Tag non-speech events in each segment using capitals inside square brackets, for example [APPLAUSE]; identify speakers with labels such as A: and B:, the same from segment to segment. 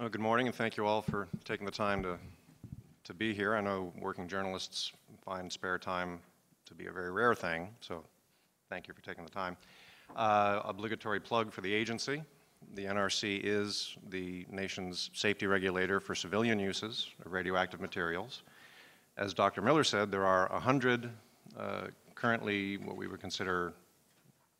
A: Good morning, and thank you all for taking the time to, to be here. I know working journalists find spare time to be a very rare thing, so thank you for taking the time. Uh, obligatory plug for the agency. The NRC is the nation's safety regulator for civilian uses of radioactive materials. As Dr. Miller said, there are 100 uh, currently what we would consider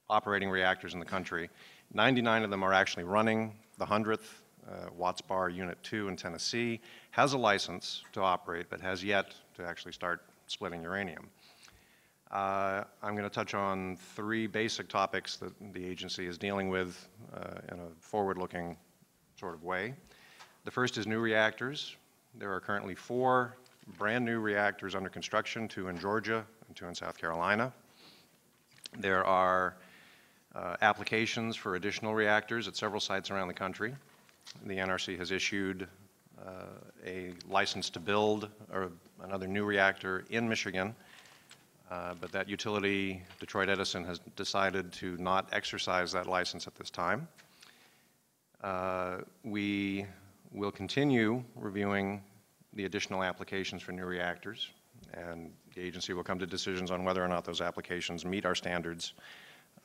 A: operating reactors in the country. 99 of them are actually running. The 100th, uh, Watts Bar Unit 2 in Tennessee, has a license to operate, but has yet to actually start splitting uranium. Uh, I'm going to touch on three basic topics that the agency is dealing with uh, in a forward-looking sort of way. The first is new reactors. There are currently four brand new reactors under construction, two in Georgia and two in South Carolina. There are uh, applications for additional reactors at several sites around the country. The NRC has issued uh, a license to build another new reactor in Michigan uh, but that utility, Detroit Edison, has decided to not exercise that license at this time. Uh, we will continue reviewing the additional applications for new reactors, and the agency will come to decisions on whether or not those applications meet our standards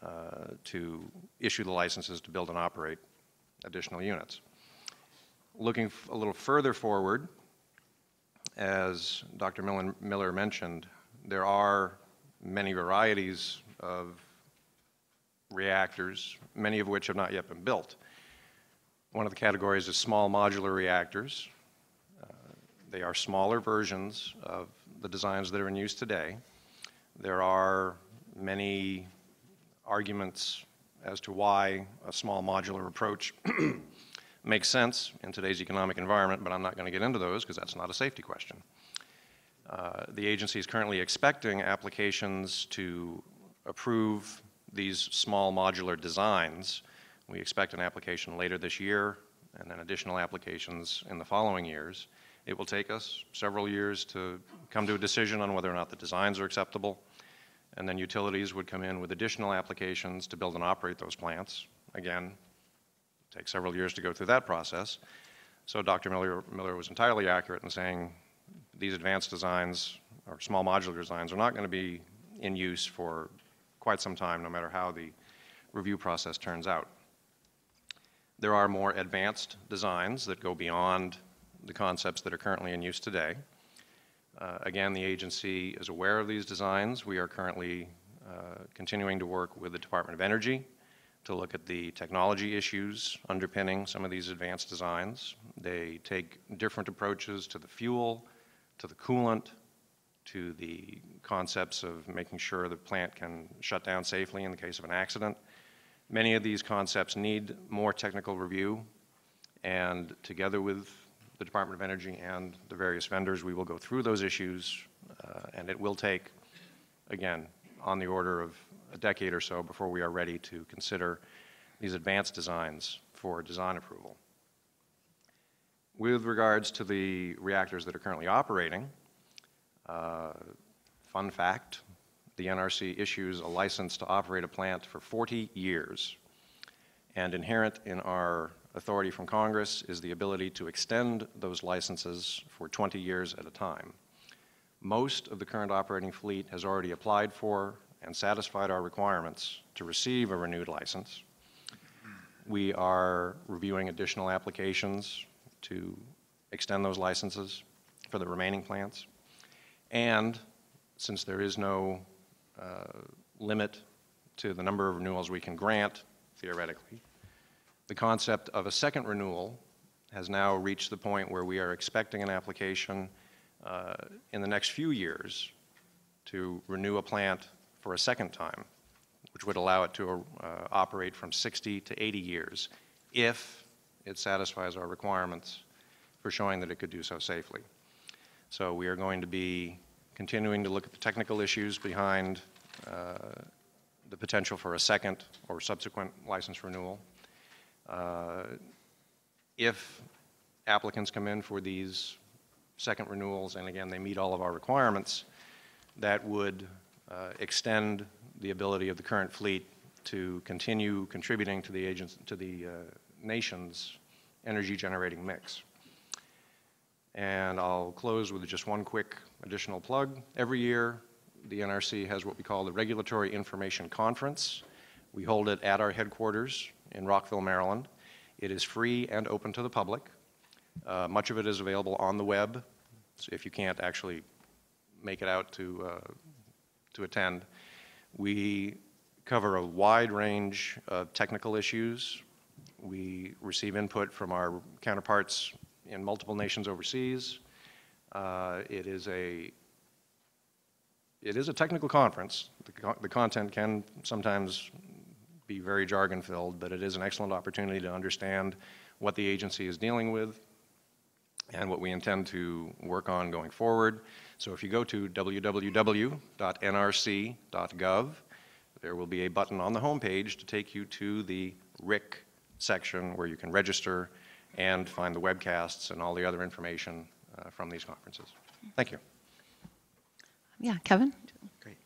A: uh, to issue the licenses to build and operate additional units. Looking a little further forward, as Dr. Miller mentioned, there are many varieties of reactors, many of which have not yet been built. One of the categories is small modular reactors. Uh, they are smaller versions of the designs that are in use today. There are many arguments as to why a small modular approach makes sense in today's economic environment, but I'm not going to get into those because that's not a safety question. Uh, the agency is currently expecting applications to approve these small modular designs. We expect an application later this year and then additional applications in the following years. It will take us several years to come to a decision on whether or not the designs are acceptable. And then utilities would come in with additional applications to build and operate those plants. Again, several years to go through that process. So Dr. Miller, Miller was entirely accurate in saying these advanced designs or small modular designs are not going to be in use for quite some time, no matter how the review process turns out. There are more advanced designs that go beyond the concepts that are currently in use today. Uh, again, the agency is aware of these designs. We are currently uh, continuing to work with the Department of Energy to look at the technology issues underpinning some of these advanced designs. They take different approaches to the fuel, to the coolant, to the concepts of making sure the plant can shut down safely in the case of an accident. Many of these concepts need more technical review, and together with the Department of Energy and the various vendors, we will go through those issues, uh, and it will take, again, on the order of a decade or so before we are ready to consider these advanced designs for design approval. With regards to the reactors that are currently operating, uh, fun fact, the NRC issues a license to operate a plant for 40 years. And inherent in our authority from Congress is the ability to extend those licenses for 20 years at a time. Most of the current operating fleet has already applied for and satisfied our requirements to receive a renewed license. We are reviewing additional applications to extend those licenses for the remaining plants. And since there is no uh, limit to the number of renewals we can grant, theoretically, the concept of a second renewal has now reached the point where we are expecting an application uh, in the next few years to renew a plant for a second time, which would allow it to uh, operate from 60 to 80 years if it satisfies our requirements for showing that it could do so safely. So we are going to be continuing to look at the technical issues behind uh, the potential for a second or subsequent license renewal. Uh, if applicants come in for these second renewals, and again, they meet all of our requirements, that would uh, extend the ability of the current fleet to continue contributing to the agents, to the uh, nation's energy generating mix. And I'll close with just one quick additional plug. Every year, the NRC has what we call the Regulatory Information Conference. We hold it at our headquarters in Rockville, Maryland. It is free and open to the public. Uh, much of it is available on the web, so if you can't actually make it out to, uh, to attend. We cover a wide range of technical issues. We receive input from our counterparts in multiple nations overseas. Uh, it is a it is a technical conference. The, co the content can sometimes be very jargon filled, but it is an excellent opportunity to understand what the agency is dealing with and what we intend to work on going forward. So if you go to www.nrc.gov, there will be a button on the homepage to take you to the RIC section where you can register and find the webcasts and all the other information uh, from these conferences. Thank you.
B: Yeah, Kevin?
C: Great.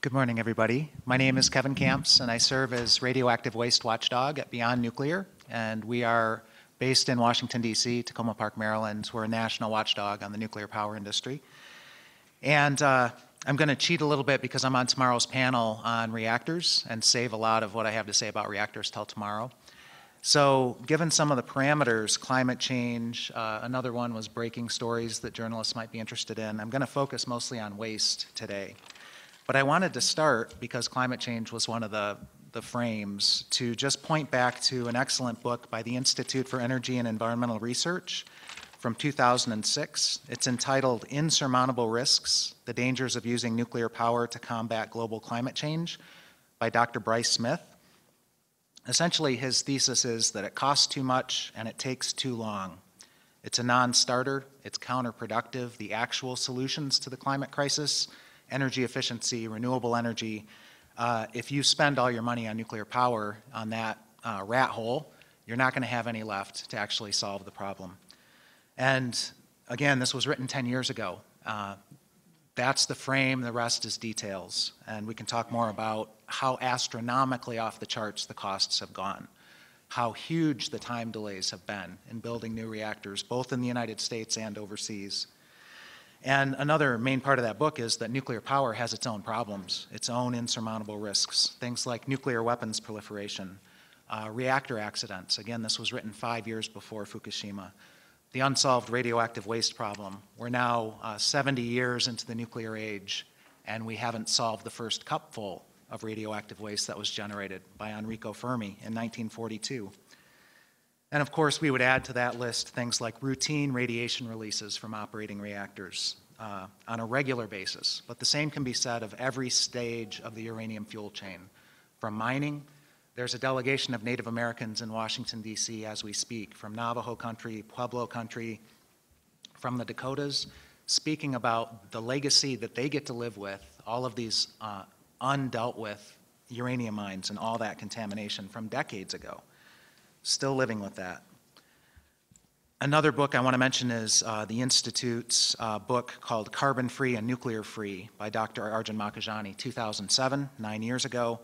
C: Good morning, everybody. My name is Kevin Kamps, and I serve as radioactive waste watchdog at Beyond Nuclear. And we are based in Washington, D.C., Takoma Park, Maryland. We're a national watchdog on the nuclear power industry. And uh, I'm going to cheat a little bit because I'm on tomorrow's panel on reactors and save a lot of what I have to say about reactors till tomorrow. So, given some of the parameters, climate change, uh, another one was breaking stories that journalists might be interested in. I'm going to focus mostly on waste today. But I wanted to start, because climate change was one of the, the frames, to just point back to an excellent book by the Institute for Energy and Environmental Research from 2006. It's entitled Insurmountable Risks The Dangers of Using Nuclear Power to Combat Global Climate Change by Dr. Brice Smith. Essentially, his thesis is that it costs too much and it takes too long. It's a non starter, it's counterproductive. The actual solutions to the climate crisis, energy efficiency, renewable energy, uh, if you spend all your money on nuclear power on that uh, rat hole, you're not going to have any left to actually solve the problem. And again, this was written 10 years ago. Uh, that's the frame, the rest is details. And we can talk more about how astronomically off the charts the costs have gone, how huge the time delays have been in building new reactors, both in the United States and overseas. And another main part of that book is that nuclear power has its own problems, its own insurmountable risks, things like nuclear weapons proliferation, uh, reactor accidents. Again, this was written five years before Fukushima the unsolved radioactive waste problem. We're now uh, 70 years into the nuclear age, and we haven't solved the first cupful of radioactive waste that was generated by Enrico Fermi in 1942. And of course, we would add to that list things like routine radiation releases from operating reactors uh, on a regular basis. But the same can be said of every stage of the uranium fuel chain, from mining there's a delegation of Native Americans in Washington, D.C. as we speak, from Navajo country, Pueblo country, from the Dakotas, speaking about the legacy that they get to live with, all of these uh, undealt with uranium mines and all that contamination from decades ago. Still living with that. Another book I want to mention is uh, the Institute's uh, book called Carbon Free and Nuclear Free by Dr. Arjun Makhijani, 2007, nine years ago.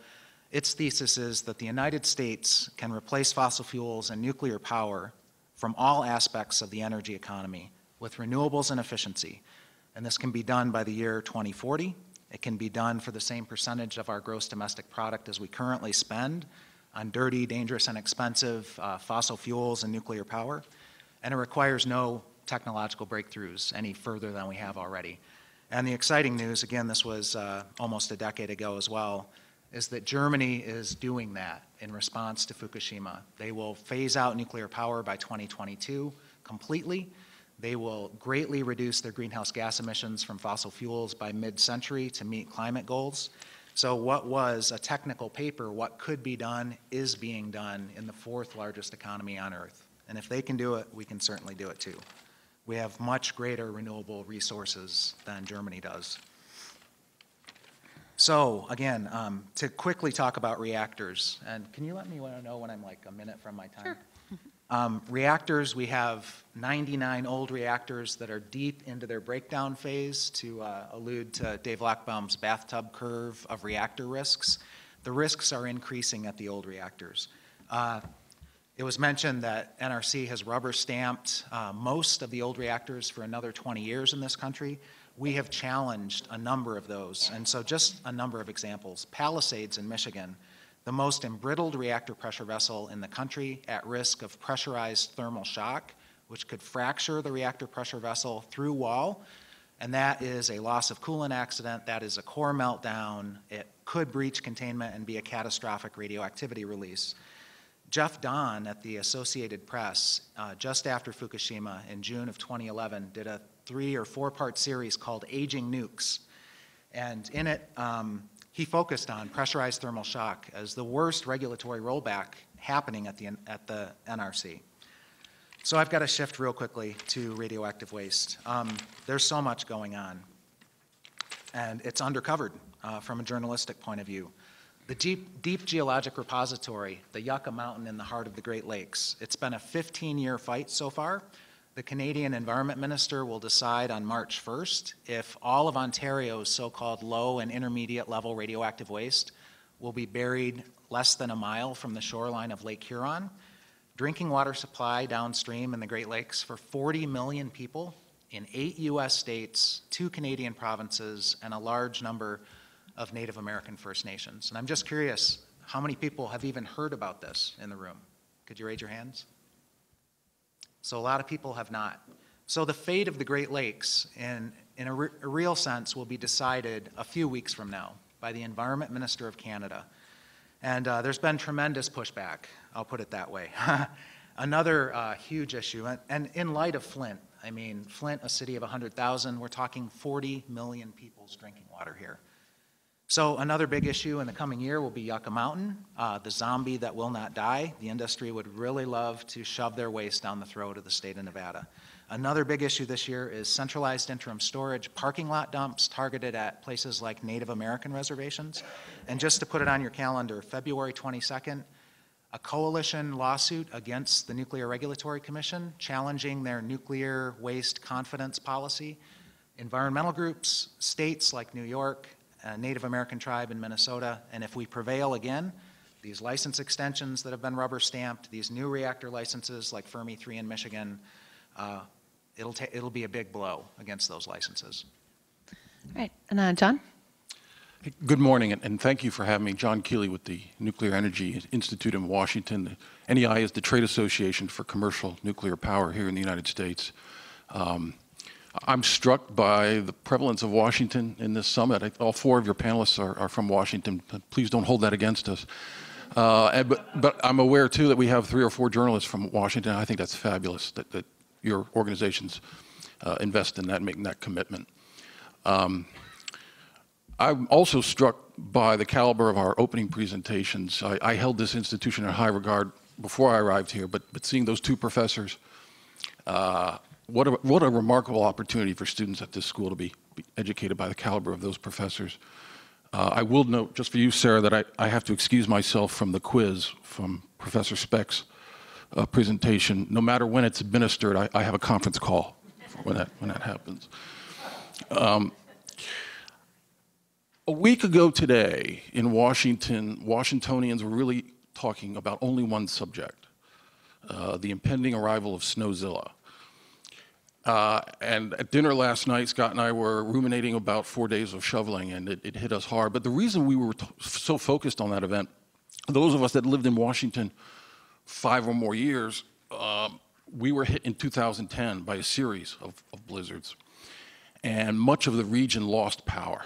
C: Its thesis is that the United States can replace fossil fuels and nuclear power from all aspects of the energy economy with renewables and efficiency. And this can be done by the year 2040. It can be done for the same percentage of our gross domestic product as we currently spend on dirty, dangerous, and expensive uh, fossil fuels and nuclear power. And it requires no technological breakthroughs any further than we have already. And the exciting news, again, this was uh, almost a decade ago as well, is that Germany is doing that in response to Fukushima. They will phase out nuclear power by 2022 completely. They will greatly reduce their greenhouse gas emissions from fossil fuels by mid century to meet climate goals. So, what was a technical paper, what could be done, is being done in the fourth largest economy on Earth. And if they can do it, we can certainly do it too. We have much greater renewable resources than Germany does. So again, um, to quickly talk about reactors, and can you let me know when I'm like a minute from my time?
B: Sure.
C: Um, reactors, we have 99 old reactors that are deep into their breakdown phase to uh, allude to Dave Lochbaum's bathtub curve of reactor risks. The risks are increasing at the old reactors. Uh, It was mentioned that NRC has rubber stamped uh, most of the old reactors for another 20 years in this country. We have challenged a number of those, and so just a number of examples. Palisades in Michigan, the most embrittled reactor pressure vessel in the country at risk of pressurized thermal shock, which could fracture the reactor pressure vessel through wall, and that is a loss of coolant accident, that is a core meltdown, it could breach containment and be a catastrophic radioactivity release. Jeff Donn at the Associated Press, uh, just after Fukushima in June of 2011, did a three or four part series called Aging Nukes. And in it, um, he focused on pressurized thermal shock as the worst regulatory rollback happening at the, at the NRC. So I've got to shift real quickly to radioactive waste. Um, there's so much going on, and it's undercovered uh, from a journalistic point of view. The deep, deep geologic repository, the Yucca Mountain in the heart of the Great Lakes, it's been a 15 year fight so far. The Canadian Environment Minister will decide on March 1st if all of Ontario's so called low and intermediate level radioactive waste will be buried less than a mile from the shoreline of Lake Huron. Drinking water supply downstream in the Great Lakes for 40 million people in eight U.S. states, two Canadian provinces, and a large number of Native American First Nations. And I'm just curious, how many people have even heard about this in the room? Could you raise your hands? So a lot of people have not. So the fate of the Great Lakes, in, in a, re- a real sense, will be decided a few weeks from now by the Environment Minister of Canada. And uh, there's been tremendous pushback, I'll put it that way. [LAUGHS] Another uh, huge issue, and, and in light of Flint, I mean, Flint, a city of 100,000, we're talking 40 million people's drinking water here. So another big issue in the coming year will be Yucca Mountain, uh, the zombie that will not die. The industry would really love to shove their waste down the throat of the state of Nevada. Another big issue this year is centralized interim storage parking lot dumps targeted at places like Native American reservations. And just to put it on your calendar, February 22nd, a coalition lawsuit against the Nuclear Regulatory Commission challenging their nuclear waste confidence policy. Environmental groups, states like New York, Native American tribe in Minnesota. And if we prevail again, these license extensions that have been rubber stamped, these new reactor licenses like Fermi 3 in Michigan, uh, it'll, ta- it'll be a big blow against those licenses.
B: All right, and uh, John?
D: Good morning, and- and thank you for having me. John Keeley with the Nuclear Energy Institute in Washington. The NEI is the trade association for commercial nuclear power here in the United States. Um, I'm struck by the prevalence of Washington in this summit. I- All four of your panelists are are from Washington. Please don't hold that against us. Uh, and- But but I'm aware, too, that we have three or four journalists from Washington. I think that's fabulous that that your organizations uh, invest in that, making that commitment. I'm also struck by the caliber of our opening presentations. I, I held this institution in high regard before I arrived here, but, but seeing those two professors, uh, what, a, what a remarkable opportunity for students at this school to be, be educated by the caliber of those professors. Uh, I will note, just for you, Sara, that I, I have to excuse myself from the quiz from Professor Speck's uh, presentation. No matter when it's administered, I, I have a conference call when that, when that happens. A week ago today in Washington, Washingtonians were really talking about only one subject uh, the impending arrival of Snowzilla. Uh, and at dinner last night, Scott and I were ruminating about four days of shoveling, and it, it hit us hard. But the reason we were so focused on that event, those of us that lived in Washington five or more years, um, we were hit in 2010 by a series of, of blizzards, and much of the region lost power.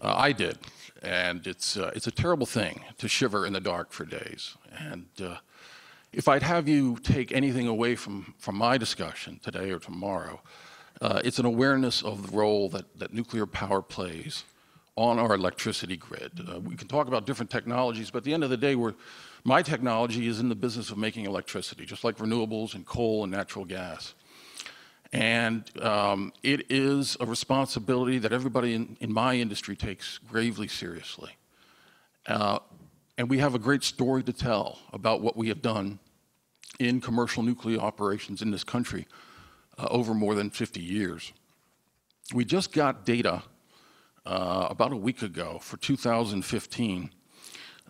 D: Uh, I did, and it's uh, it's a terrible thing to shiver in the dark for days. And uh, if I'd have you take anything away from from my discussion today or tomorrow, uh, it's an awareness of the role that that nuclear power plays on our electricity grid. Uh, we can talk about different technologies, but at the end of the day, we're my technology is in the business of making electricity, just like renewables and coal and natural gas. And um, it is a responsibility that everybody in, in my industry takes gravely seriously. Uh, and we have a great story to tell about what we have done in commercial nuclear operations in this country uh, over more than 50 years. We just got data uh, about a week ago for 2015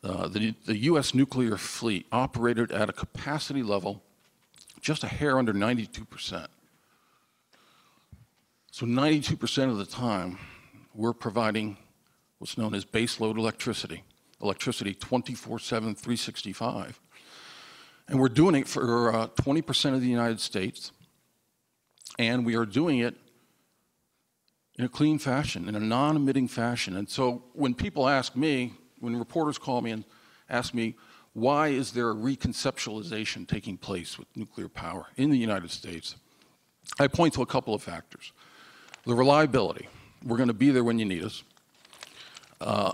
D: Uh, The the U.S. nuclear fleet operated at a capacity level just a hair under 92%. So 92% of the time, we're providing what's known as baseload electricity, electricity 24/7, 365. And we're doing it for uh, 20% of the United States, and we are doing it in a clean fashion, in a non-emitting fashion. And so when people ask me, when reporters call me and ask me, why is there a reconceptualization taking place with nuclear power in the United States? I point to a couple of factors. The reliability, we're going to be there when you need us. Uh,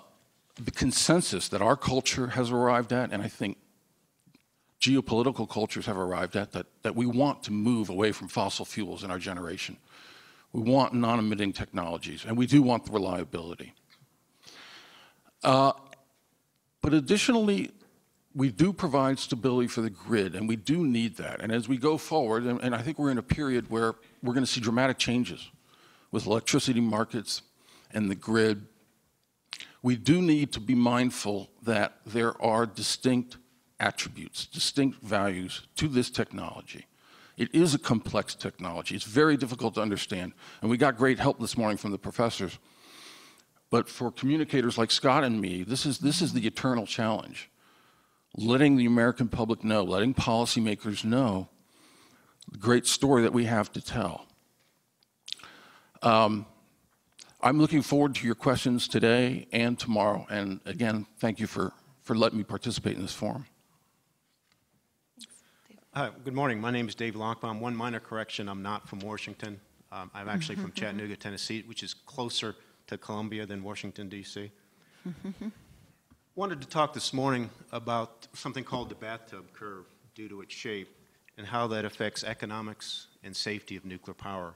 D: the consensus that our culture has arrived at, and I think geopolitical cultures have arrived at, that, that we want to move away from fossil fuels in our generation. We want non emitting technologies, and we do want the reliability. Uh, but additionally, we do provide stability for the grid, and we do need that. And as we go forward, and, and I think we're in a period where we're going to see dramatic changes with electricity markets and the grid, we do need to be mindful that there are distinct attributes, distinct values to this technology. It is a complex technology. It's very difficult to understand. And we got great help this morning from the professors. But for communicators like Scott and me, this is, this is the eternal challenge letting the American public know, letting policymakers know the great story that we have to tell. Um, I'm looking forward to your questions today and tomorrow. And again, thank you for, for letting me participate in this forum.
E: Hi, good morning. My name is Dave Lochbaum. One minor correction, I'm not from Washington. Um, I'm actually from [LAUGHS] Chattanooga, Tennessee, which is closer to Columbia than Washington, D.C. [LAUGHS] Wanted to talk this morning about something called the bathtub curve due to its shape and how that affects economics and safety of nuclear power.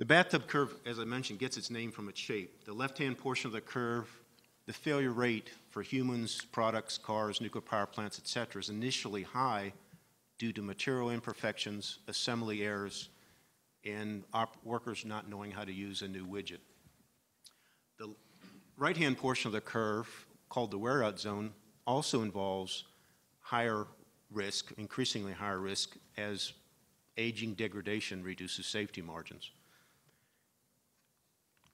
E: The bathtub curve, as I mentioned, gets its name from its shape. The left-hand portion of the curve, the failure rate for humans, products, cars, nuclear power plants, et cetera, is initially high due to material imperfections, assembly errors, and workers not knowing how to use a new widget. The right-hand portion of the curve, called the wear-out zone, also involves higher risk, increasingly higher risk, as aging degradation reduces safety margins.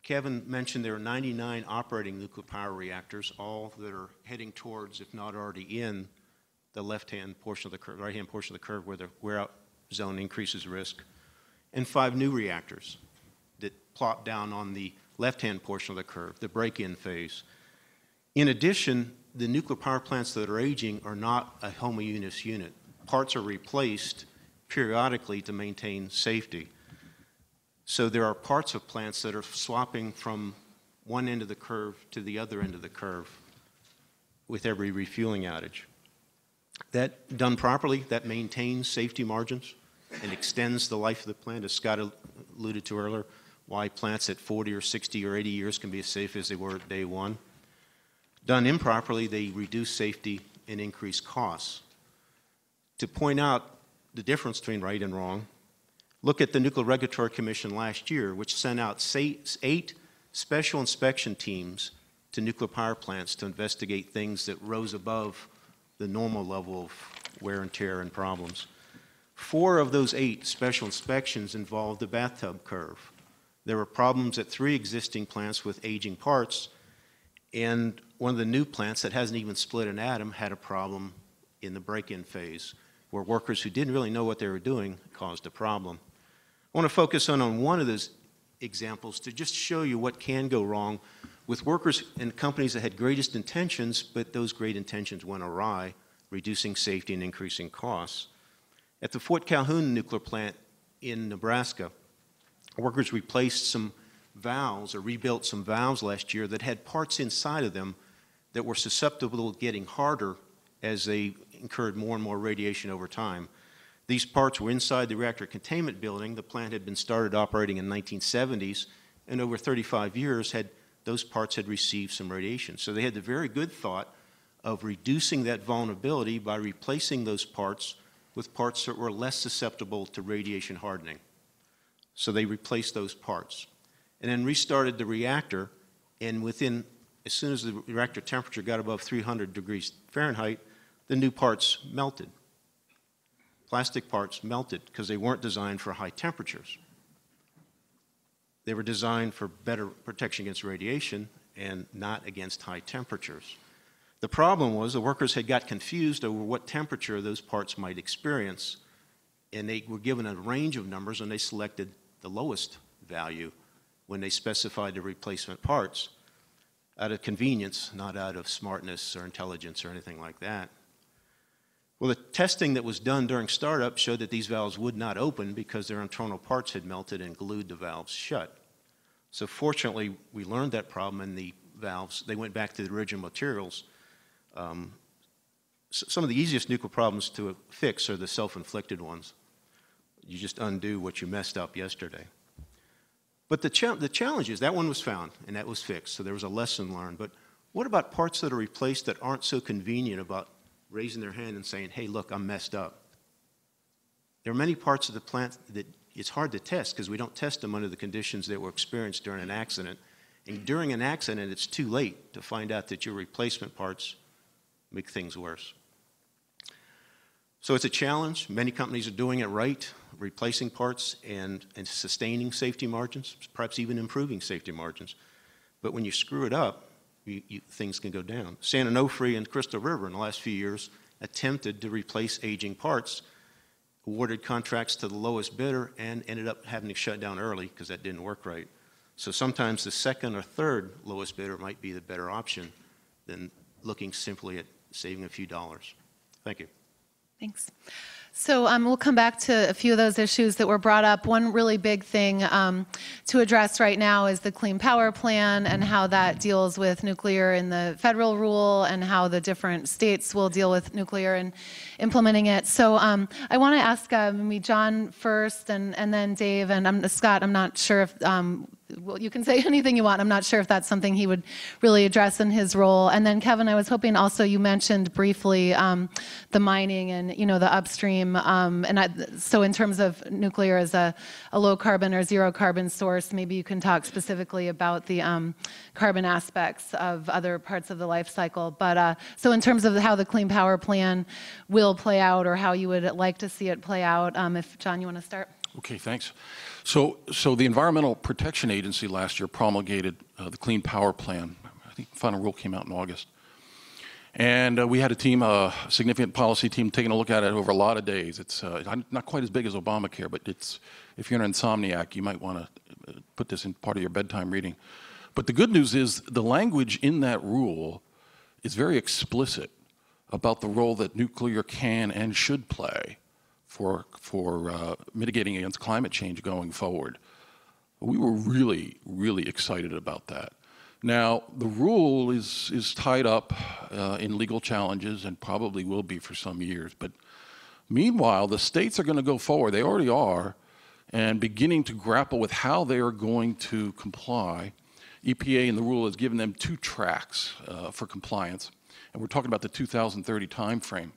E: Kevin mentioned there are 99 operating nuclear power reactors, all that are heading towards, if not already in, the left-hand portion of the curve, right-hand portion of the curve where the wear-out zone increases risk, and five new reactors that plop down on the left-hand portion of the curve, the break-in phase. In addition, the nuclear power plants that are aging are not a homogeneous unit. Parts are replaced periodically to maintain safety. So there are parts of plants that are swapping from one end of the curve to the other end of the curve with every refueling outage. That done properly, that maintains safety margins and extends the life of the plant, as Scott alluded to earlier, why plants at 40 or 60 or 80 years can be as safe as they were at day one. Done improperly, they reduce safety and increase costs. To point out the difference between right and wrong, look at the Nuclear Regulatory Commission last year, which sent out eight special inspection teams to nuclear power plants to investigate things that rose above the normal level of wear and tear and problems. Four of those eight special inspections involved the bathtub curve. There were problems at three existing plants with aging parts, and one of the new plants that hasn't even split an atom had a problem in the break-in phase, where workers who didn't really know what they were doing caused a problem. I want to focus on, on one of those examples to just show you what can go wrong with workers and companies that had greatest intentions, but those great intentions went awry, reducing safety and increasing costs. At the Fort Calhoun nuclear plant in Nebraska, workers replaced some valves or rebuilt some valves last year that had parts inside of them that were susceptible to getting harder as they incurred more and more radiation over time. These parts were inside the reactor containment building. The plant had been started operating in 1970s, and over 35 years had those parts had received some radiation. So they had the very good thought of reducing that vulnerability by replacing those parts with parts that were less susceptible to radiation hardening. So they replaced those parts and then restarted the reactor, and within as soon as the reactor temperature got above 300 degrees Fahrenheit, the new parts melted. Plastic parts melted because they weren't designed for high temperatures. They were designed for better protection against radiation and not against high temperatures. The problem was the workers had got confused over what temperature those parts might experience, and they were given a range of numbers, and they selected the lowest value when they specified the replacement parts out of convenience, not out of smartness or intelligence or anything like that. Well, the testing that was done during startup showed that these valves would not open because their internal parts had melted and glued the valves shut. So fortunately, we learned that problem and the valves, they went back to the original materials. Um, some of the easiest nuclear problems to fix are the self-inflicted ones. You just undo what you messed up yesterday. But the, cha- the challenge is that one was found and that was fixed, so there was a lesson learned. But what about parts that are replaced that aren't so convenient about raising their hand and saying, hey, look, I'm messed up? There are many parts of the plant that it's hard to test because we don't test them under the conditions that were experienced during an accident. And during an accident, it's too late to find out that your replacement parts make things worse. So it's a challenge. Many companies are doing it right, replacing parts and, and sustaining safety margins, perhaps even improving safety margins. But when you screw it up, you, you, things can go down. San Onofre and Crystal River in the last few years attempted to replace aging parts, awarded contracts to the lowest bidder, and ended up having to shut down early because that didn't work right. So sometimes the second or third lowest bidder might be the better option than looking simply at saving a few dollars. Thank you.
B: Thanks. So um, we'll come back to a few of those issues that were brought up. One really big thing um, to address right now is the Clean Power Plan and how that deals with nuclear in the federal rule and how the different states will deal with nuclear and implementing it. So um, I want to ask uh, maybe John first and, and then Dave and um, Scott. I'm not sure if um, well, you can say [LAUGHS] anything you want. I'm not sure if that's something he would really address in his role. And then Kevin, I was hoping also you mentioned briefly um, the mining and you know the upstream. Um, and I, so in terms of nuclear as a, a, low carbon or zero carbon source, maybe you can talk specifically about the um, carbon aspects of other parts of the life cycle. But uh, so in terms of how the Clean Power Plan will play out or how you would like to see it play out, um, if John, you want to start.
D: Okay, thanks. So, so the Environmental Protection Agency last year promulgated uh, the Clean Power Plan. I think the final rule came out in August. And uh, we had a team, a significant policy team, taking a look at it over a lot of days. It's uh, not quite as big as Obamacare, but it's, if you're an insomniac, you might want to put this in part of your bedtime reading. But the good news is the language in that rule is very explicit about the role that nuclear can and should play for, for uh, mitigating against climate change going forward. We were really, really excited about that. Now, the rule is, is tied up uh, in legal challenges and probably will be for some years. But meanwhile, the states are going to go forward, they already are, and beginning to grapple with how they are going to comply. EPA in the rule has given them two tracks uh, for compliance, and we're talking about the 2030 timeframe.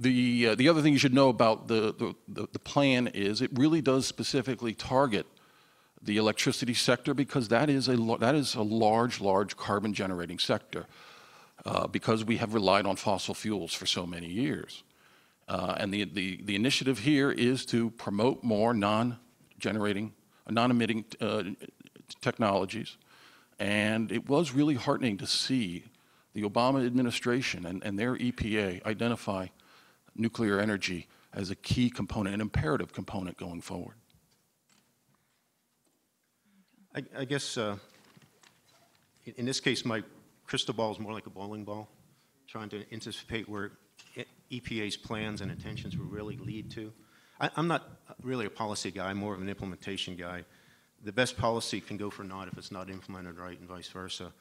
D: The, uh, the other thing you should know about the, the, the, plan is it really does specifically target the electricity sector because that is a, that is a large, large carbon generating sector uh, because we have relied on fossil fuels for so many years. Uh, and the, the, the initiative here is to promote more non-generating, non-emitting uh, technologies. And it was really heartening to see the Obama administration and, and their EPA identify nuclear energy as a key component, an imperative component going forward.
E: I, I guess uh, in, this case, my crystal ball is more like a bowling ball, trying to anticipate where EPA's plans and intentions will really lead to. I, I'm not really a policy guy, I'm more of an implementation guy. The best policy can go for naught if it's not implemented right and vice versa.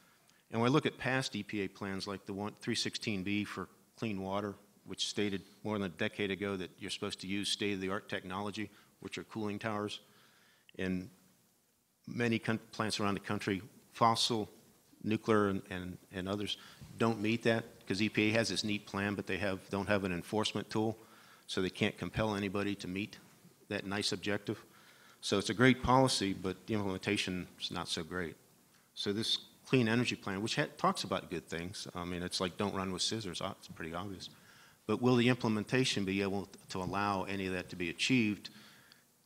E: And when I look at past EPA plans like the one, 316B for clean water, which stated more than a decade ago that you're supposed to use state-of-the-art technology, which are cooling towers. In many plants around the country, fossil, nuclear, and, and, and others don't meet that because EPA has this neat plan, but they have, don't have an enforcement tool, so they can't compel anybody to meet that nice objective. So it's a great policy, but the implementation is not so great. So this clean energy plan, which talks about good things. I mean, it's like don't run with scissors, uh, it's pretty obvious. But will the implementation be able to allow any of that to be achieved?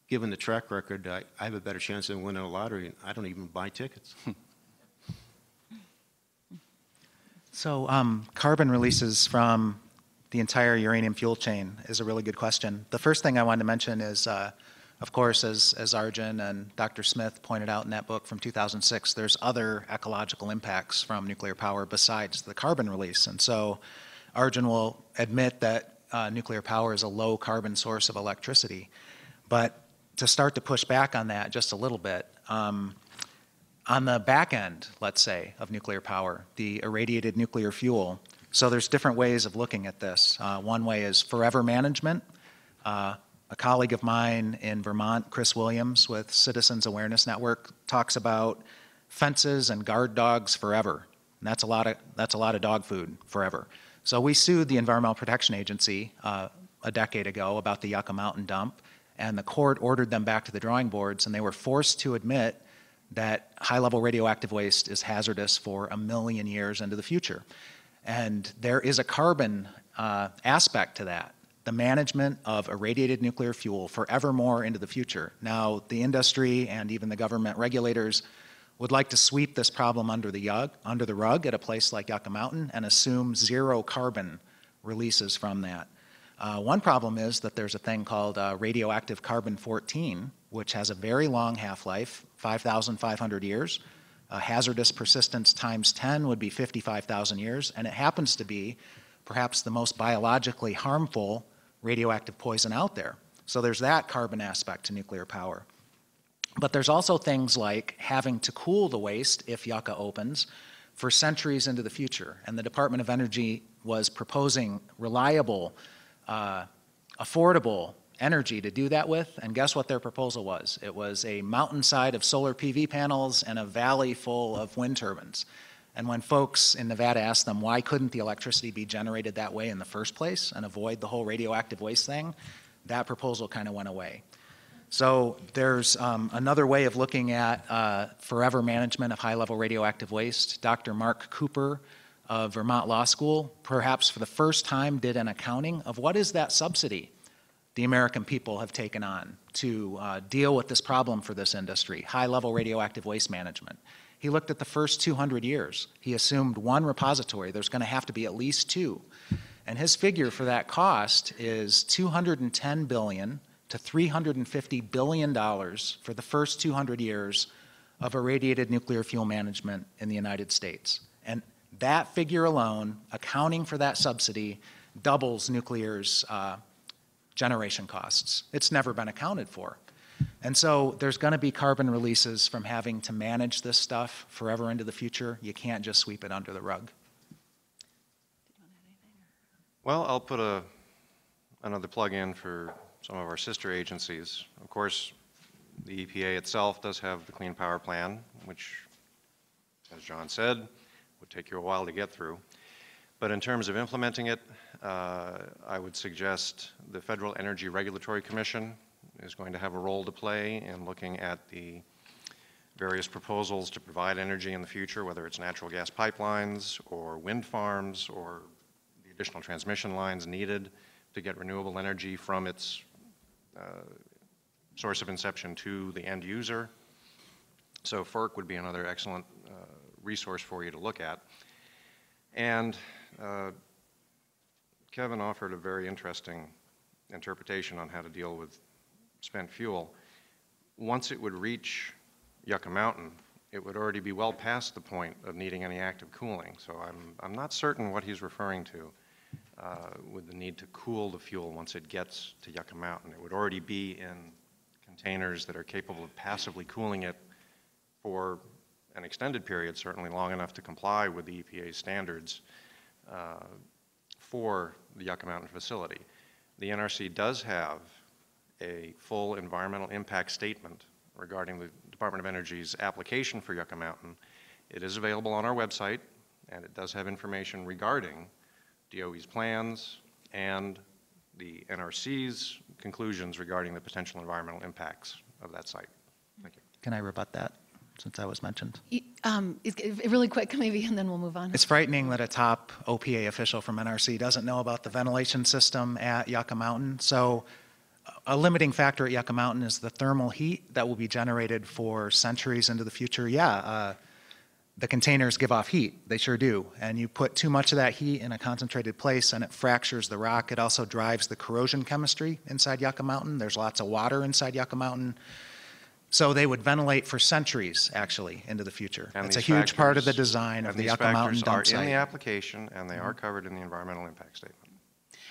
E: Given the track record, I, I have a better chance of winning a lottery, and I don't even buy tickets.
C: So um, carbon releases from the entire uranium fuel chain is a really good question. The first thing I wanted to mention is, uh, of course, as, as Arjun and Dr. Smith pointed out in that book from 2006, there's other ecological impacts from nuclear power besides the carbon release. And so Arjun will admit that uh, nuclear power is a low carbon source of electricity. But to start to push back on that just a little bit, um, on the back end, let's say, of nuclear power, the irradiated nuclear fuel. So there's different ways of looking at this. Uh, one way is forever management. Uh, a colleague of mine in Vermont, Chris Williams with Citizens Awareness Network, talks about fences and guard dogs forever. And that's a lot of that's a lot of dog food forever. So we sued the Environmental Protection Agency uh, a decade ago about the Yucca Mountain dump, and the court ordered them back to the drawing boards, and they were forced to admit that high level radioactive waste is hazardous for a million years into the future. And there is a carbon uh, aspect to that the management of irradiated nuclear fuel forevermore into the future. Now, the industry and even the government regulators would like to sweep this problem under the, yug, under the rug at a place like Yucca Mountain and assume zero carbon releases from that. Uh, one problem is that there's a thing called uh, radioactive carbon 14, which has a very long half life, 5,500 years. Uh, hazardous persistence times 10 would be 55,000 years, and it happens to be perhaps the most biologically harmful radioactive poison out there. So there's that carbon aspect to nuclear power. But there's also things like having to cool the waste if Yucca opens for centuries into the future. And the Department of Energy was proposing reliable, uh, affordable energy to do that with. And guess what their proposal was? It was a mountainside of solar PV panels and a valley full of wind turbines. And when folks in Nevada asked them why couldn't the electricity be generated that way in the first place and avoid the whole radioactive waste thing, that proposal kind of went away. So there's um, another way of looking at uh, forever management of high-level radioactive waste. Dr. Mark Cooper of Vermont Law School, perhaps for the first time, did an accounting of what is that subsidy the American people have taken on to uh, deal with this problem for this industry, high-level radioactive waste management. He looked at the first 200 years. He assumed one repository. There's going to have to be at least two. And his figure for that cost is 210 billion to 350 billion dollars for the first 200 years of irradiated nuclear fuel management in the United States. And that figure alone, accounting for that subsidy, doubles nuclear's uh, generation costs. It's never been accounted for. And so there's going to be carbon releases from having to manage this stuff forever into the future. You can't just sweep it under the rug.
A: Well, I'll put a, another plug in for some of our sister agencies. Of course, the EPA itself does have the Clean Power Plan, which, as John said, would take you a while to get through. But in terms of implementing it, uh, I would suggest the Federal Energy Regulatory Commission is going to have a role to play in looking at the various proposals to provide energy in the future, whether it's natural gas pipelines or wind farms or the additional transmission lines needed to get renewable energy from its source of inception to the end user. So FERC would be another excellent uh, resource for you to look at. And uh, Kevin offered a very interesting interpretation on how to deal with spent fuel. Once it would reach Yucca Mountain, it would already be well past the point of needing any active cooling. So I'm, I'm not certain what he's referring to uh, with the need to cool the fuel once it gets to Yucca Mountain. It would already be in containers that are capable of passively cooling it for an extended period, certainly long enough to comply with the EPA standards uh, for the Yucca Mountain facility. The NRC does have a full environmental impact statement regarding the Department of Energy's application for Yucca Mountain. It is available on our website, and it does have information regarding DOE's plans and the NRC's conclusions regarding the potential environmental impacts of that site. Thank you.
C: Can I rebut that? since that was mentioned.
B: Y- um, Really quick, [LAUGHS] maybe, and then we'll move on.
C: It's frightening that a top OPA official from NRC doesn't know about the ventilation system at Yucca Mountain. So a limiting factor at Yucca Mountain is the thermal heat that will be generated for centuries into the future. Yeah, uh, the containers give off heat. They sure do. And you put too much of that heat in a concentrated place and it fractures the rock. It also drives the corrosion chemistry inside Yucca Mountain. There's lots of water inside Yucca Mountain. So they would ventilate for centuries, actually, into the future.
A: And
C: It's a
A: these
C: huge part of the design of the
A: these
C: Yucca Mountain
A: factors
C: dump
A: are in the application, and they are covered in the environmental impact statement.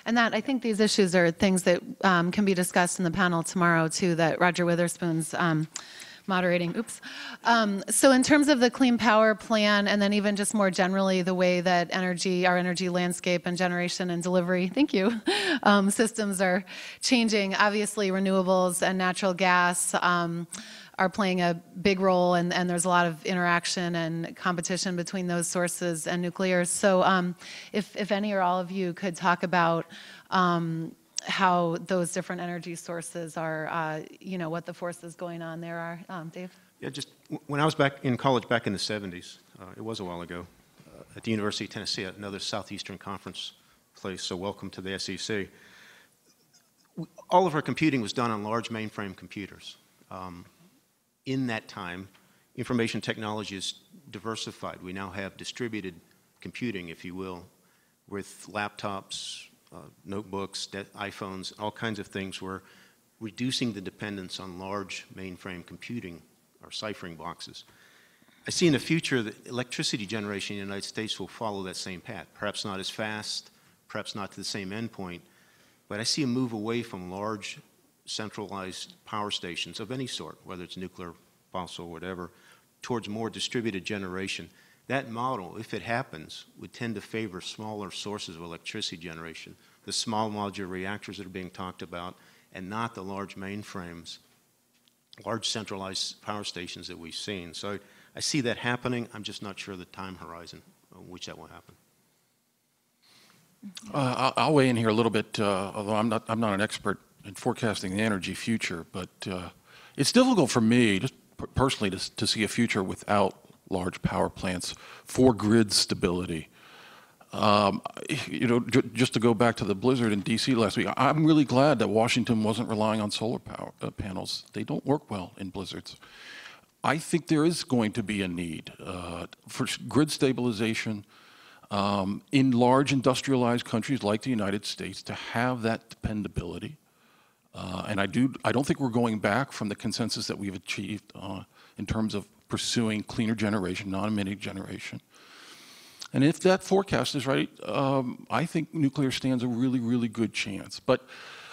B: And that, I think these issues are things that um, can be discussed in the panel tomorrow, too, that Roger Witherspoon's um, moderating. Oops. Um, So in terms of the Clean Power Plan, and then even just more generally, the way that energy, our energy landscape and generation and delivery, thank you, [LAUGHS] um, systems are changing, obviously renewables and natural gas um, are playing a big role, and, and there's a lot of interaction and competition between those sources and nuclear. So um, if, if any or all of you could talk about um, how those different energy sources are, uh, you know, what the forces going on there are. Um, Dave?
E: Yeah, just, when I was back in college back in the 70s, uh, it was a while ago, uh, at the University of Tennessee, at another Southeastern Conference place, so welcome to the SEC. All of our computing was done on large mainframe computers. Um, In that time, information technology is diversified. We now have distributed computing, if you will, with laptops, uh, notebooks, iPhones, all kinds of things. We're reducing the dependence on large mainframe computing or ciphering boxes. I see in the future that electricity generation in the United States will follow that same path. Perhaps not as fast, perhaps not to the same endpoint, but I see a move away from large centralized power stations of any sort, whether it's nuclear, fossil, whatever, towards more distributed generation. That model, if it happens, would tend to favor smaller sources of electricity generation, the small modular reactors that are being talked about, and not the large mainframes, large centralized power stations that we've seen. So I see that happening. I'm just not sure the time horizon on which that will happen.
D: Uh, I'll- weigh in here a little bit, uh, although I'm not, I'm not an expert in forecasting the energy future, but uh, it's difficult for me, just personally, to, to see a future without large power plants for grid stability. Um, you know, ju- just to go back to the blizzard in DC last week, I'm really glad that Washington wasn't relying on solar power uh, panels. They don't work well in blizzards. I think there is going to be a need uh, for grid stabilization um, in large industrialized countries like the United States to have that dependability. Uh, and I do. I don't think we're going back from the consensus that we've achieved uh, in terms of pursuing cleaner generation, non-emitting generation. And if that forecast is right, um, I think nuclear stands a really, really good chance. But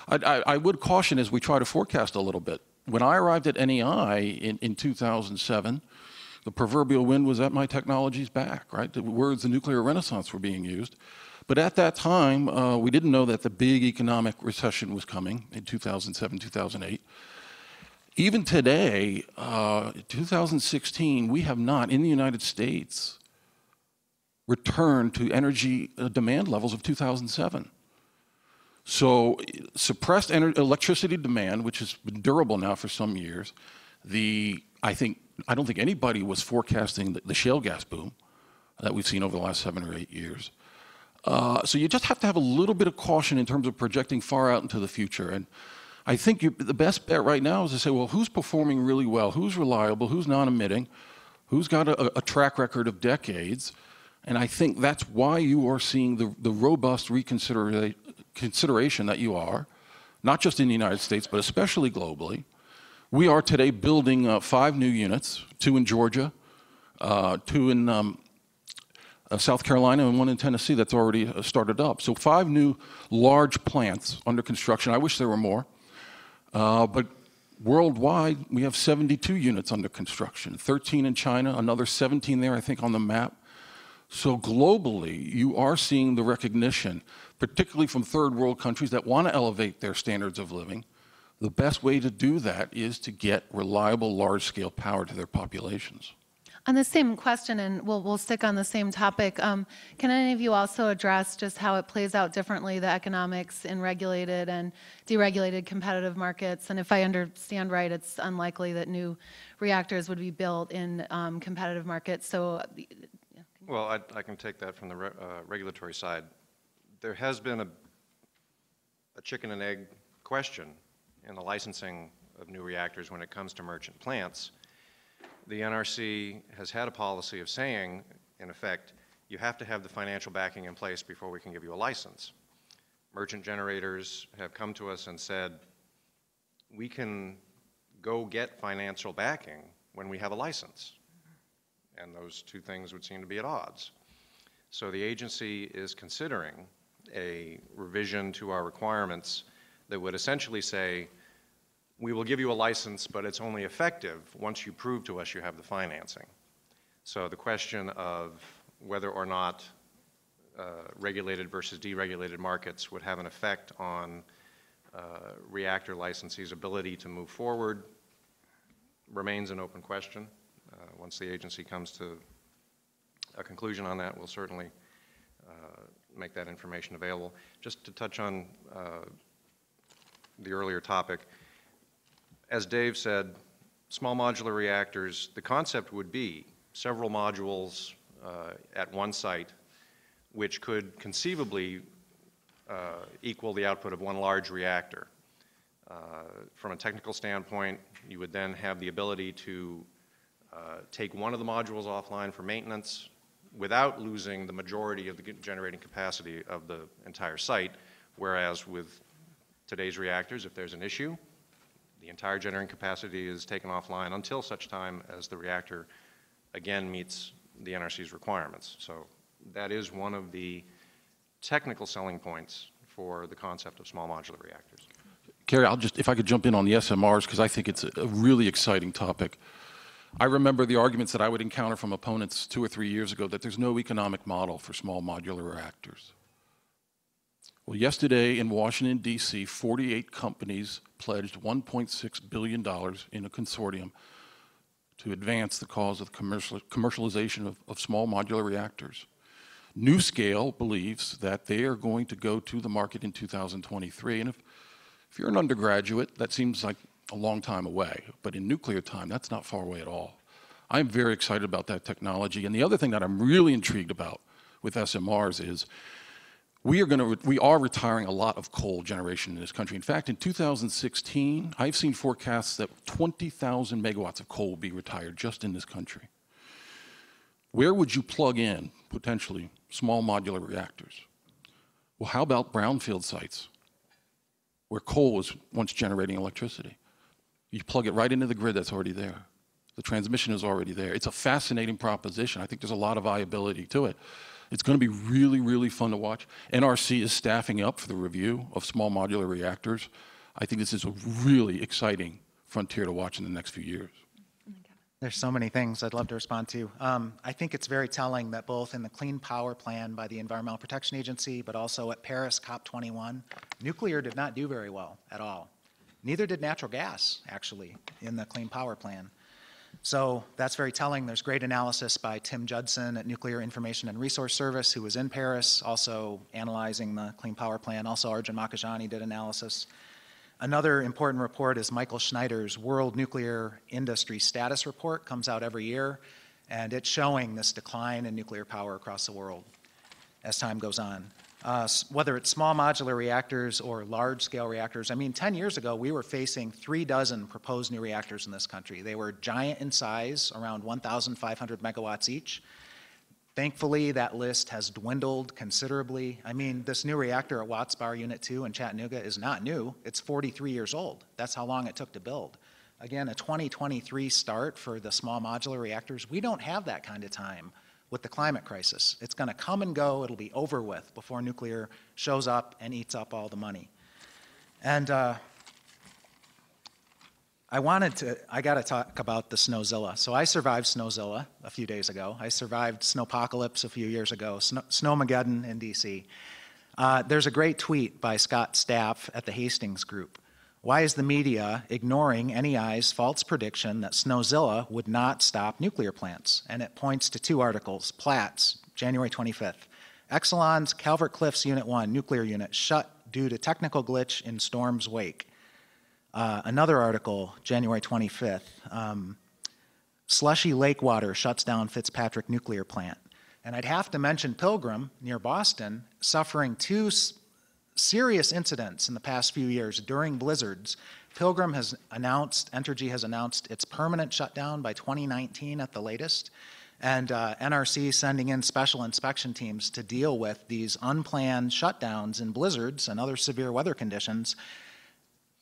D: I, I, I would caution as we try to forecast a little bit. When I arrived at NEI in, in 2007, the proverbial wind was at my technology's back, right? The words the nuclear renaissance were being used. But at that time, uh, we didn't know that the big economic recession was coming in 2007, 2008. Even today, uh, 2016, we have not, in the United States, returned to energy uh, demand levels of 2007. So suppressed electricity demand, which has been durable now for some years, the I think I don't think anybody was forecasting the, the shale gas boom that we've seen over the last seven or eight years. Uh, so you just have to have a little bit of caution in terms of projecting far out into the future. And I think you, the best bet right now is to say, well, who's performing really well? Who's reliable? Who's non-emitting? Who's got a, a track record of decades? And I think that's why you are seeing the, the robust reconsideration that you are, not just in the United States, but especially globally. We are today building uh, five new units, two in Georgia, uh, two in um, uh, South Carolina, and one in Tennessee that's already uh, started up. So five new large plants under construction. I wish there were more. Uh, but worldwide, we have 72 units under construction, 13 in China, another 17 there, I think, on the map. So globally, you are seeing the recognition, particularly from third world countries that want to elevate their standards of living. The best way to do that is to get reliable, large scale power to their populations.
B: On the same question, and we'll, we'll stick on the same topic, um, can any of you also address just how it plays out differently, the economics in regulated and deregulated competitive markets? And if I understand right, it's unlikely that new reactors would be built in um, competitive markets, so
A: Well, I, I can take that from the re- uh, regulatory side. There has been a, a chicken and egg question in the licensing of new reactors when it comes to merchant plants. The NRC has had a policy of saying, in effect, you have to have the financial backing in place before we can give you a license. Merchant generators have come to us and said, we can go get financial backing when we have a license. And those two things would seem to be at odds. So the agency is considering a revision to our requirements that would essentially say, we will give you a license, but it's only effective once you prove to us you have the financing. So the question of whether or not uh, regulated versus deregulated markets would have an effect on uh, reactor licensees' ability to move forward remains an open question. Uh, Once the agency comes to a conclusion on that, we'll certainly uh, make that information available. Just to touch on uh, the earlier topic, as Dave said, small modular reactors, the concept would be several modules uh, at one site, which could conceivably uh, equal the output of one large reactor. Uh, From a technical standpoint, you would then have the ability to uh, take one of the modules offline for maintenance without losing the majority of the generating capacity of the entire site, whereas with today's reactors, if there's an issue, the entire generating capacity is taken offline until such time as the reactor again meets the NRC's requirements. So that is one of the technical selling points for the concept of small modular reactors.
D: Kari, I'll just, if I could jump in on the SMRs, because I think it's a really exciting topic. I remember the arguments that I would encounter from opponents two or three years ago that there's no economic model for small modular reactors. Well, yesterday in Washington, D.C., 48 companies pledged $1.6 billion in a consortium to advance the cause of commercial, commercialization of, of small modular reactors. NuScale believes that they are going to go to the market in 2023. And if, if you're an undergraduate, that seems like a long time away. But in nuclear time, that's not far away at all. I'm very excited about that technology. And the other thing that I'm really intrigued about with SMRs is we are going to we are retiring a lot of coal generation in this country. In fact, in 2016, I've seen forecasts that 20,000 megawatts of coal will be retired just in this country. Where would you plug in potentially small modular reactors? Well, how about brownfield sites where coal was once generating electricity? You plug it right into the grid that's already there. The transmission is already there. It's a fascinating proposition. I think there's a lot of viability to it. It's going to be really, really fun to watch. NRC is staffing up for the review of small modular reactors. I think this is a really exciting frontier to watch in the next few years.
C: There's so many things I'd love to respond to. Um, I think it's very telling that both in the Clean Power Plan by the Environmental Protection Agency, but also at Paris COP21, nuclear did not do very well at all. Neither did natural gas, actually, in the Clean Power Plan. So that's very telling. There's great analysis by Tim Judson at Nuclear Information and Resource Service, who was in Paris, also analyzing the Clean Power Plan. Also, Arjun Makhijani did analysis. Another important report is Mycle Schneider's World Nuclear Industry Status Report, comes out every year, and it's showing this decline in nuclear power across the world as time goes on. Uh, whether it's small modular reactors or large scale reactors, I mean, 10 years ago, we were facing three dozen proposed new reactors in this country. They were giant in size, around 1,500 megawatts each. Thankfully, that list has dwindled considerably. I mean, this new reactor at Watts Bar Unit 2 in Chattanooga is not new. It's 43 years old. That's how long it took to build. Again, a 2023 start for the small modular reactors, we don't have that kind of time with the climate crisis. It's going to come and go, it'll be over with before nuclear shows up and eats up all the money. And uh, I wanted to, I got to talk about the Snowzilla. So I survived Snowzilla a few days ago. I survived Snowpocalypse a few years ago, Snow, Snowmageddon in DC. Uh, there's a great tweet by Scott Stapf at the Hastings Group Why is the media ignoring NEI's false prediction that Snowzilla would not stop nuclear plants? And it points to two articles Platts, January 25th. Exelon's Calvert Cliffs Unit 1 nuclear unit shut due to technical glitch in storm's wake. Uh, another article, January 25th. Um, slushy lake water shuts down Fitzpatrick nuclear plant. And I'd have to mention Pilgrim near Boston, suffering two serious incidents in the past few years during blizzards. Pilgrim has announced, Entergy has announced its permanent shutdown by 2019 at the latest. And uh, NRC sending in special inspection teams to deal with these unplanned shutdowns in blizzards and other severe weather conditions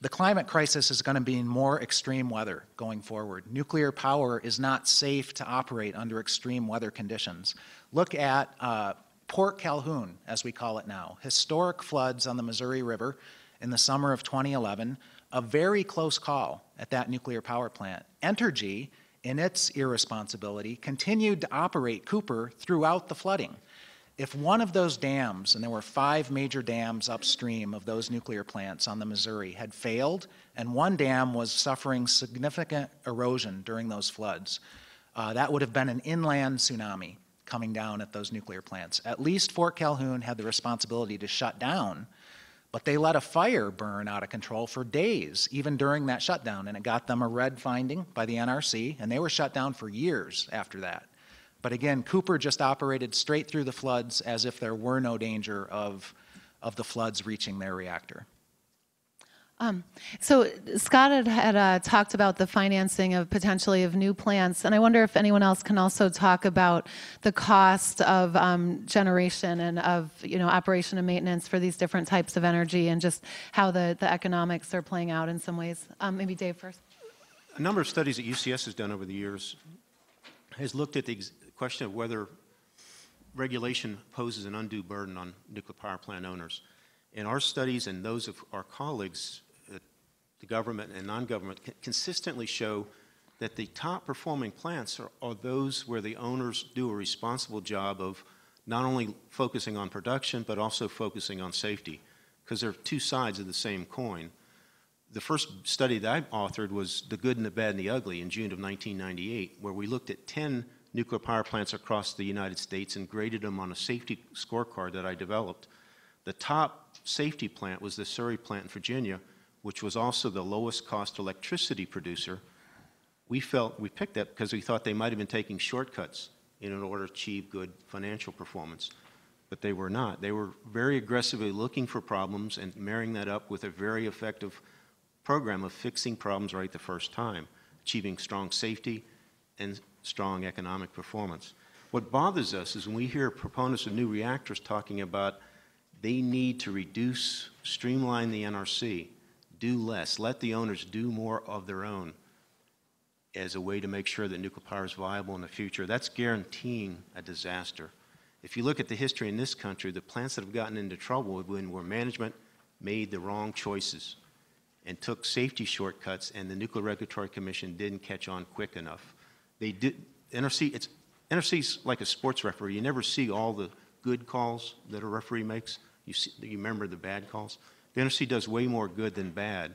C: the climate crisis is going to be more extreme weather going forward. Nuclear power is not safe to operate under extreme weather conditions. Look at uh, Port Calhoun, as we call it now. Historic floods on the Missouri River in the summer of 2011. A very close call at that nuclear power plant. Entergy, in its irresponsibility, continued to operate Cooper throughout the flooding. If one of those dams, and there were five major dams upstream of those nuclear plants on the Missouri, had failed, and one dam was suffering significant erosion during those floods, uh, that would have been an inland tsunami coming down at those nuclear plants. At least Fort Calhoun had the responsibility to shut down, but they let a fire burn out of control for days, even during that shutdown, and it got them a red finding by the NRC, and they were shut down for years after that. But again, Cooper just operated straight through the floods as if there were no danger of, of the floods reaching their reactor.
B: So Scott had, had uh, talked about the financing of potentially of new plants, and I wonder if anyone else can also talk about the cost of um, generation and of you know operation and maintenance for these different types of energy, and just how the, the economics are playing out in some ways. Um, maybe Dave first.
E: A number of studies that UCS has done over the years has looked at the question of whether regulation poses an undue burden on nuclear power plant owners. In our studies and those of our colleagues, the government and non-government, consistently show that the top performing plants are, are those where the owners do a responsible job of not only focusing on production, but also focusing on safety, because they're two sides of the same coin the first study that I authored was The Good and the Bad and the Ugly in June of 1998, where we looked at 10 nuclear power plants across the United States and graded them on a safety scorecard that I developed. The top safety plant was the Surry plant in Virginia, which was also the lowest cost electricity producer. We felt we picked that because we thought they might have been taking shortcuts in order to achieve good financial performance. But they were not. They were very aggressively looking for problems and marrying that up with a very effective program of fixing problems right the first time, achieving strong safety and strong economic performance. What bothers us is when we hear proponents of new reactors talking about they need to reduce, streamline the NRC, do less, let the owners do more of their own as a way to make sure that nuclear power is viable in the future. That's guaranteeing a disaster. If you look at the history in this country, the plants that have gotten into trouble have been where management made the wrong choices and took safety shortcuts, and the Nuclear Regulatory Commission didn't catch on quick enough. They did, NRC, it's, NRC's like a sports referee. You never see all the good calls that a referee makes. You, see, you remember the bad calls. The NRC does way more good than bad.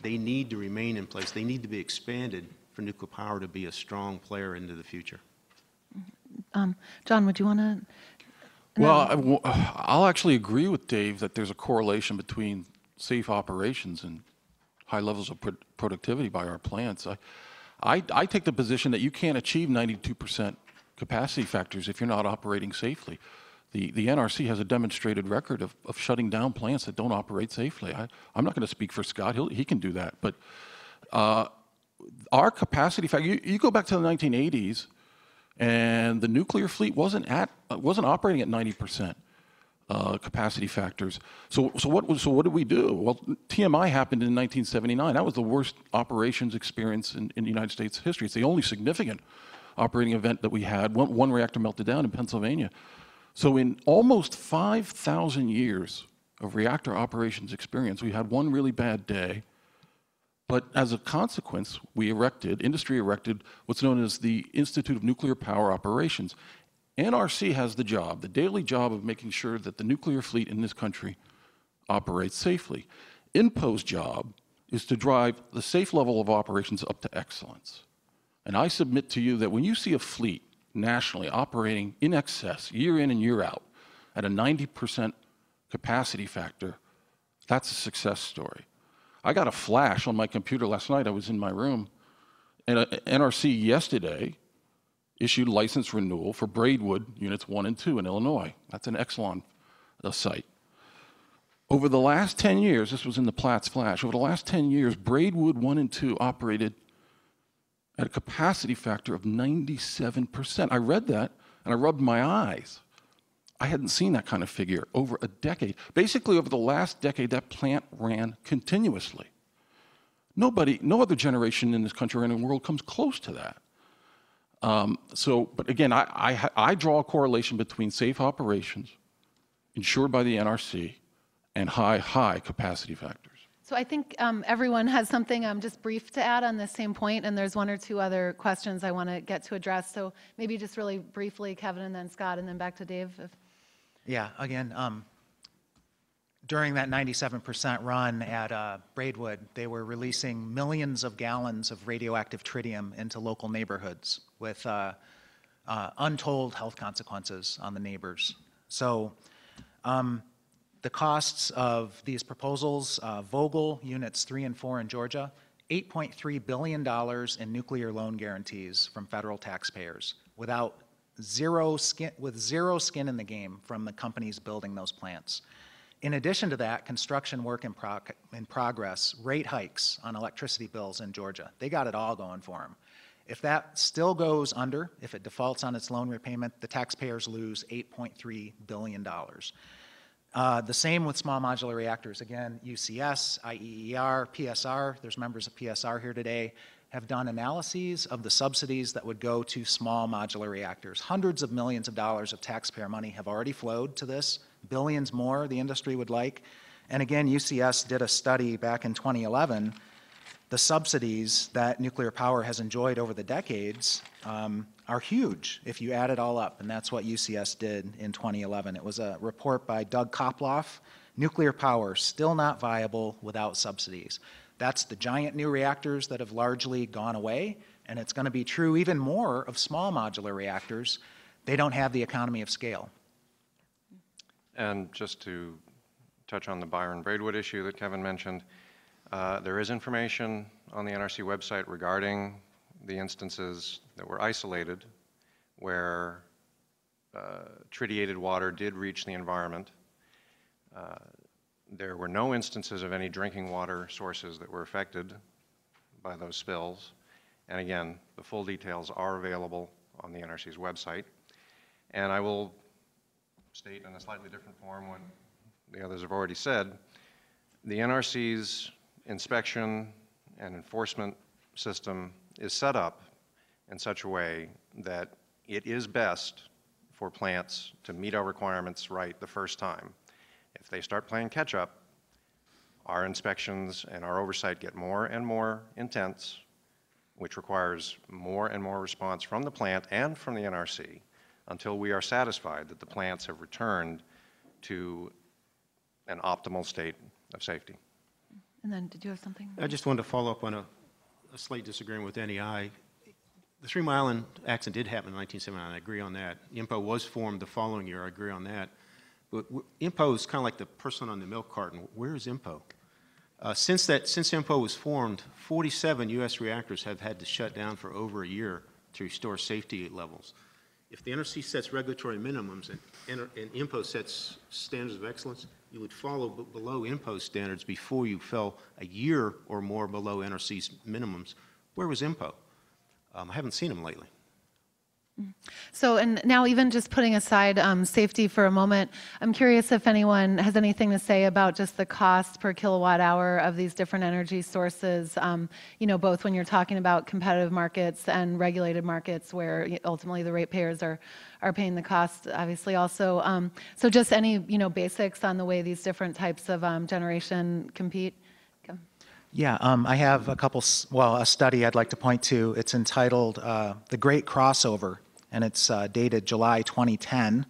E: They need to remain in place. They need to be expanded for nuclear power to be a strong player into the future. Mm-hmm.
B: Um, John, would you want to?
D: Well, I'll actually agree with Dave that there's a correlation between safe operations and high levels of pro- productivity by our plants. I, I, I take the position that you can't achieve 92% capacity factors if you're not operating safely. The, the NRC has a demonstrated record of, of shutting down plants that don't operate safely. I, I'm not going to speak for Scott, He'll, he can do that. But uh, our capacity factor, you, you go back to the 1980s, and the nuclear fleet wasn't at wasn't operating at 90 percent uh, capacity factors. So so what was, so what did we do? Well, TMI happened in 1979. That was the worst operations experience in, in the United States history. It's the only significant operating event that we had. One, one reactor melted down in Pennsylvania. So in almost 5,000 years of reactor operations experience, we had one really bad day. But as a consequence, we erected, industry erected, what's known as the Institute of Nuclear Power Operations. NRC has the job, the daily job of making sure that the nuclear fleet in this country operates safely. INPO's job is to drive the safe level of operations up to excellence. And I submit to you that when you see a fleet nationally operating in excess year in and year out at a 90% capacity factor, that's a success story. I got a flash on my computer last night. I was in my room, and uh, NRC yesterday issued license renewal for Braidwood Units 1 and 2 in Illinois. That's an Exelon uh, site. Over the last 10 years, this was in the Platts Flash, over the last 10 years, Braidwood 1 and 2 operated at a capacity factor of 97%. I read that and I rubbed my eyes. I hadn't seen that kind of figure over a decade. Basically, over the last decade, that plant ran continuously. Nobody, no other generation in this country or in the world comes close to that. Um, so, but again, I, I, I draw a correlation between safe operations insured by the NRC and high, high capacity factors.
B: So I think um, everyone has something um, just brief to add on the same point, and there's one or two other questions I want to get to address. So maybe just really briefly, Kevin, and then Scott, and then back to Dave. if-
C: Yeah, again, um, during that 97% run at uh, Braidwood, they were releasing millions of gallons of radioactive tritium into local neighborhoods with uh, uh, untold health consequences on the neighbors. So um, the costs of these proposals, uh, Vogtle Units 3 and 4 in Georgia, $8.3 billion in nuclear loan guarantees from federal taxpayers without zero skin, with zero skin in the game from the companies building those plants. In addition to that, construction work in, in progress, rate hikes on electricity bills in Georgia. They got it all going for them. If that still goes under, if it defaults on its loan repayment, the taxpayers lose $8.3 billion. Uh, The same with small modular reactors. Again, UCS, IEER, PSR, there's members of PSR here today, have done analyses of the subsidies that would go to small modular reactors. Hundreds of millions of dollars of taxpayer money have already flowed to this, billions more the industry would like. And again, UCS did a study back in 2011 the subsidies that nuclear power has enjoyed over the decades um, are huge if you add it all up, and that's what UCS did in 2011. It was a report by Doug Koplow, Nuclear Power Still Not Viable Without Subsidies. That's the giant new reactors that have largely gone away, and it's going to be true even more of small modular reactors. They don't have the economy of scale.
A: And just to touch on the Byron Braidwood issue that Kevin mentioned, uh, there is information on the NRC website regarding the instances that were isolated where uh, tritiated water did reach the environment. Uh, There were no instances of any drinking water sources that were affected by those spills. And again, the full details are available on the NRC's website. And I will state in a slightly different form what the others have already said, the NRC's inspection and enforcement system is set up in such a way that it is best for plants to meet our requirements right the first time. If they start playing catch-up, our inspections and our oversight get more and more intense, which requires more and more response from the plant and from the NRC until we are satisfied that the plants have returned to an optimal state of safety.
B: And then, did you have something?
E: I just wanted to follow up on a, a slight disagreement with NEI. The Three Mile Island accident did happen in 1979, I agree on that. INPO was formed the following year, I agree on that. But INPO is kind of like the person on the milk carton. Where is INPO? Uh, since that, since INPO was formed, 47 U.S. reactors have had to shut down for over a year to restore safety levels. If the NRC sets regulatory minimums and, and and INPO sets standards of excellence, you would follow below INPO standards before you fell a year or more below NRC's minimums. Where was INPO? Um, I haven't seen them lately.
B: So, and now even just putting aside um, safety for a moment, I'm curious if anyone has anything to say about just the cost per kilowatt hour of these different energy sources, um, you know, both when you're talking about competitive markets and regulated markets where ultimately the ratepayers are, are paying the cost, obviously also. Um, so just any, you know, basics on the way these different types of um, generation compete?
C: Yeah, um, I have a couple, well, a study I'd like to point to. It's entitled uh, The Great Crossover, and it's uh, dated July 2010.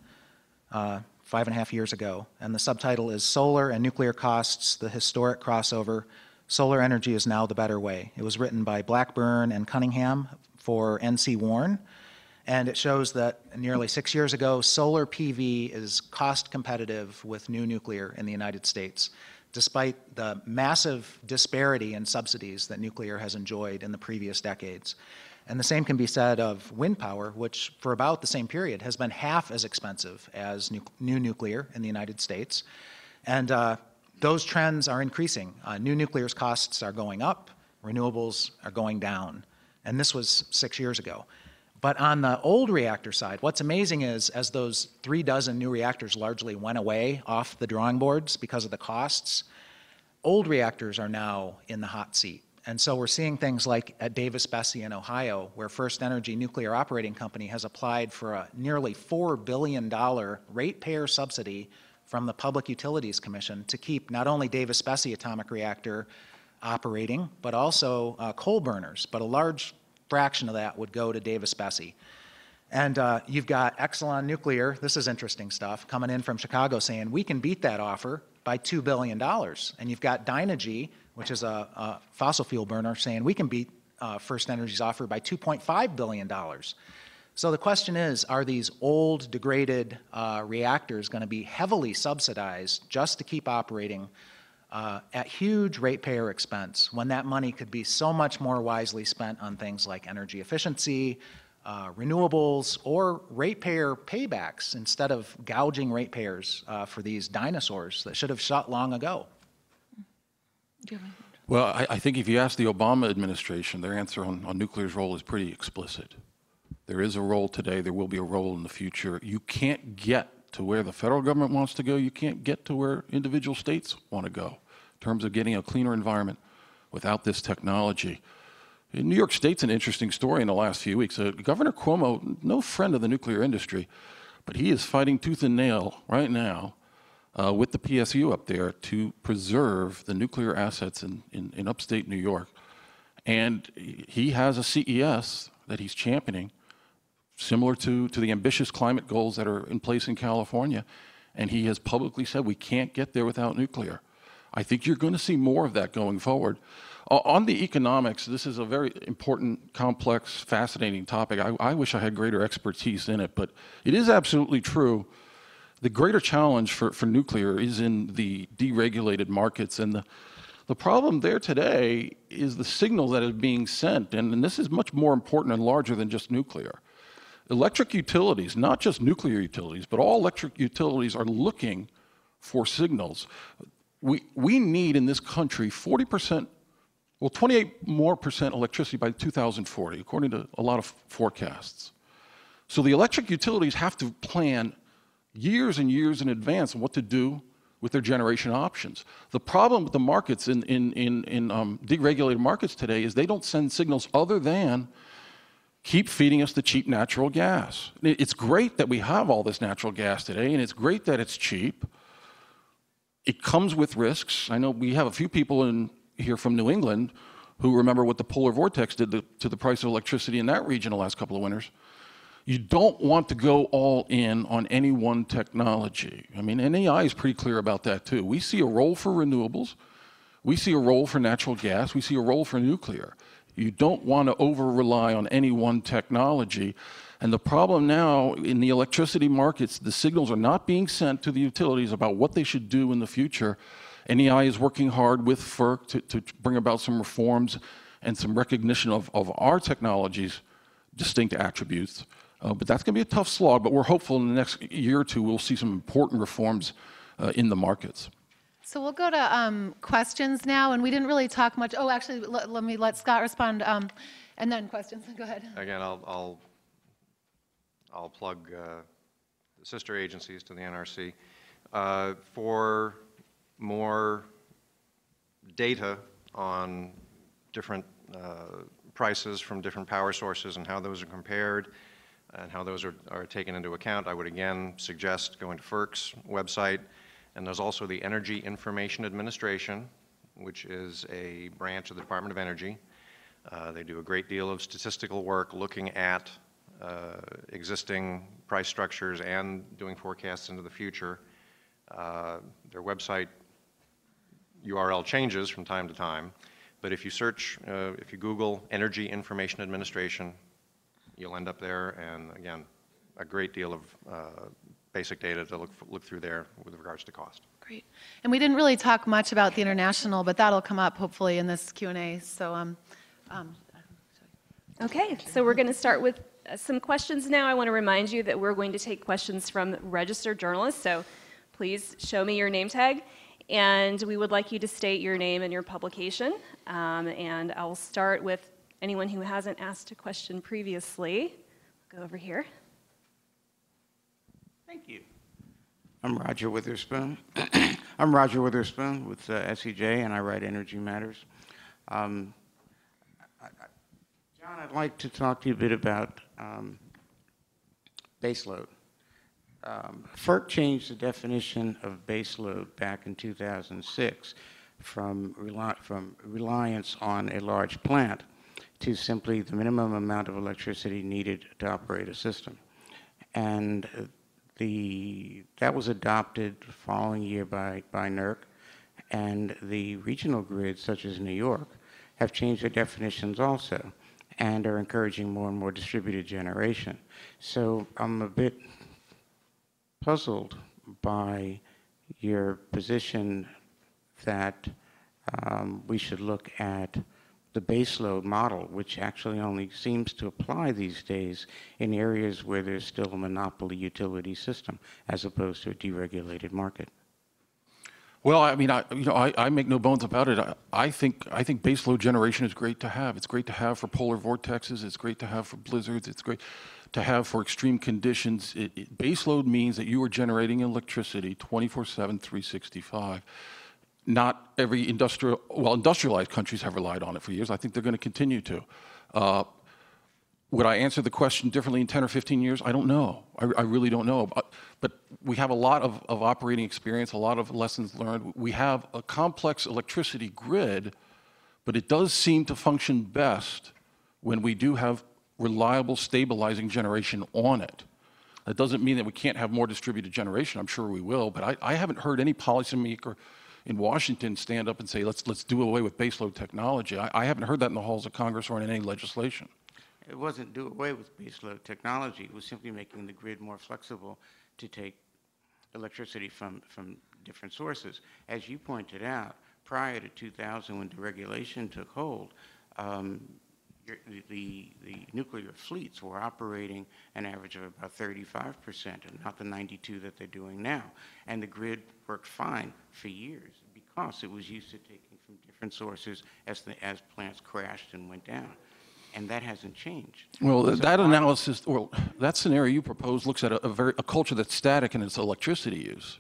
C: Uh, five and a half years ago, and the subtitle is Solar and Nuclear Costs The Historic Crossover. Solar Energy is Now the Better Way. It was written by Blackburn and Cunningham for NC WARN, and it shows that nearly six years ago, solar PV is cost competitive with new nuclear in the United States, despite the massive disparity in subsidies that nuclear has enjoyed in the previous decades. And the same can be said of wind power, which for about the same period has been half as expensive as nu- new nuclear in the United States. And uh, those trends are increasing. Uh, new nuclear's costs are going up, renewables are going down. And this was six years ago. But on the old reactor side, what's amazing is as those three dozen new reactors largely went away off the drawing boards because of the costs, old reactors are now in the hot seat. And so we're seeing things like at Davis Besse in Ohio, where First Energy Nuclear Operating Company has applied for a nearly $4 billion ratepayer subsidy from the Public Utilities Commission to keep not only Davis Besse atomic reactor operating, but also uh, coal burners. But a large fraction of that would go to Davis Besse. And uh, you've got Exelon Nuclear, this is interesting stuff, coming in from Chicago saying, we can beat that offer by $2 billion. And you've got Dynegy, which is a, a fossil fuel burner, saying, we can beat uh, First Energy's offer by $2.5 billion. So the question is, are these old, degraded uh, reactors going to be heavily subsidized just to keep operating uh, at huge ratepayer expense when that money could be so much more wisely spent on things like energy efficiency, uh, renewables, or ratepayer paybacks instead of gouging ratepayers uh, for these dinosaurs that should have shut long ago?
D: Well, I, I think if you ask the Obama administration, their answer on, on nuclear's role is pretty explicit. There is a role today, there will be a role in the future. You can't get to where the federal government wants to go, you can't get to where individual states want to go terms of getting a cleaner environment without this technology. In New York State's an interesting story in the last few weeks. Uh, Governor Cuomo, no friend of the nuclear industry, but he is fighting tooth and nail right now uh, with the PSU up there to preserve the nuclear assets in, in, in upstate New York. And he has a CES that he's championing, similar to, to the ambitious climate goals that are in place in California. And he has publicly said we can't get there without nuclear. I think you're going to see more of that going forward. On the economics, this is a very important, complex, fascinating topic. I, I wish I had greater expertise in it, but it is absolutely true the greater challenge for, for nuclear is in the deregulated markets. And the, the problem there today is the signal that is being sent. And, and this is much more important and larger than just nuclear. Electric utilities, not just nuclear utilities, but all electric utilities are looking for signals. We, we need in this country 40%, well, 28 more percent electricity by 2040, according to a lot of forecasts. So the electric utilities have to plan years and years in advance on what to do with their generation options. The problem with the markets in, in, in, in um, deregulated markets today is they don't send signals other than keep feeding us the cheap natural gas. It's great that we have all this natural gas today, and it's great that it's cheap. It comes with risks. I know we have a few people in here from New England who remember what the polar vortex did to, to the price of electricity in that region the last couple of winters. You don't want to go all in on any one technology. I mean, NEI is pretty clear about that too. We see a role for renewables, we see a role for natural gas, we see a role for nuclear. You don't want to over rely on any one technology. And the problem now in the electricity markets, the signals are not being sent to the utilities about what they should do in the future. NEI is working hard with FERC to, to bring about some reforms and some recognition of, of our technology's distinct attributes. Uh, but that's going to be a tough slog, but we're hopeful in the next year or two we'll see some important reforms uh, in the markets.
B: So we'll go to um, questions now, and we didn't really talk much. Oh, actually, let, let me let Scott respond, um, and then questions. [LAUGHS] Go ahead.
A: Again, I'll, I'll, I'll plug uh, the sister agencies to the NRC. Uh, For more data on different uh, prices from different power sources and how those are compared, and how those are, are taken into account, I would again suggest going to FERC's website. And there's also the Energy Information Administration, which is a branch of the Department of Energy. Uh, they do a great deal of statistical work looking at uh, existing price structures and doing forecasts into the future. Uh, Their website URL changes from time to time, but if you search, uh, if you Google Energy Information Administration, you'll end up there, and again, a great deal of uh, basic data to look, look through there with regards to cost.
B: Great. And we didn't really talk much about the international, but that'll come up hopefully in this Q and A. So, um, um,
F: Okay, so we're going to start with some questions now. I want to remind you that we're going to take questions from registered journalists, so please show me your name tag. And we would like you to state your name and your publication. Um, and I'll start with anyone who hasn't asked a question previously. Go over here.
G: Thank you. I'm Roger Witherspoon. [CLEARS THROAT] I'm Roger Witherspoon with uh, SEJ, and I write Energy Matters. Um, I- I- John, I'd like to talk to you a bit about um, baseload. Um, FERC changed the definition of baseload back in 2006 from, from reliance on a large plant to simply the minimum amount of electricity needed to operate a system. And uh, the, that was adopted the following year by, by NERC, and the regional grids, such as New York, have changed their definitions also and are encouraging more and more distributed generation. So I'm a bit puzzled by your position that um, we should look at the baseload model, which actually only seems to apply these days in areas where there's still a monopoly utility system, as opposed to a deregulated market.
D: Well, I mean, I, you know, I, I make no bones about it. I, I think, I think baseload generation is great to have. It's great to have for polar vortexes. It's great to have for blizzards. It's great to have for extreme conditions. It, it, baseload means that you are generating electricity 24/7, 365. Not every industrial, well, industrialized countries have relied on it for years. I think they're going to continue to. Uh, would I answer the question differently in 10 or 15 years? I don't know. I, I really don't know. But, but we have a lot of, of operating experience, a lot of lessons learned. We have a complex electricity grid, but it does seem to function best when we do have reliable, stabilizing generation on it. That doesn't mean that we can't have more distributed generation. I'm sure we will, but I, I haven't heard any policymaker in Washington stand up and say, let's, let's do away with baseload technology. I, I haven't heard that in the halls of Congress or in any legislation.
G: It wasn't do away with baseload technology. It was simply making the grid more flexible to take electricity from, from different sources. As you pointed out, prior to 2000, when deregulation took hold, um, the, the, the nuclear fleets were operating an average of about 35 percent, and not the 92 that they're doing now. And the grid worked fine for years because it was used to taking from different sources as the, as plants crashed and went down. And that hasn't changed.
D: Well,
G: So
D: that analysis, well, that scenario you propose looks at a, a very, a culture that's static in its electricity use.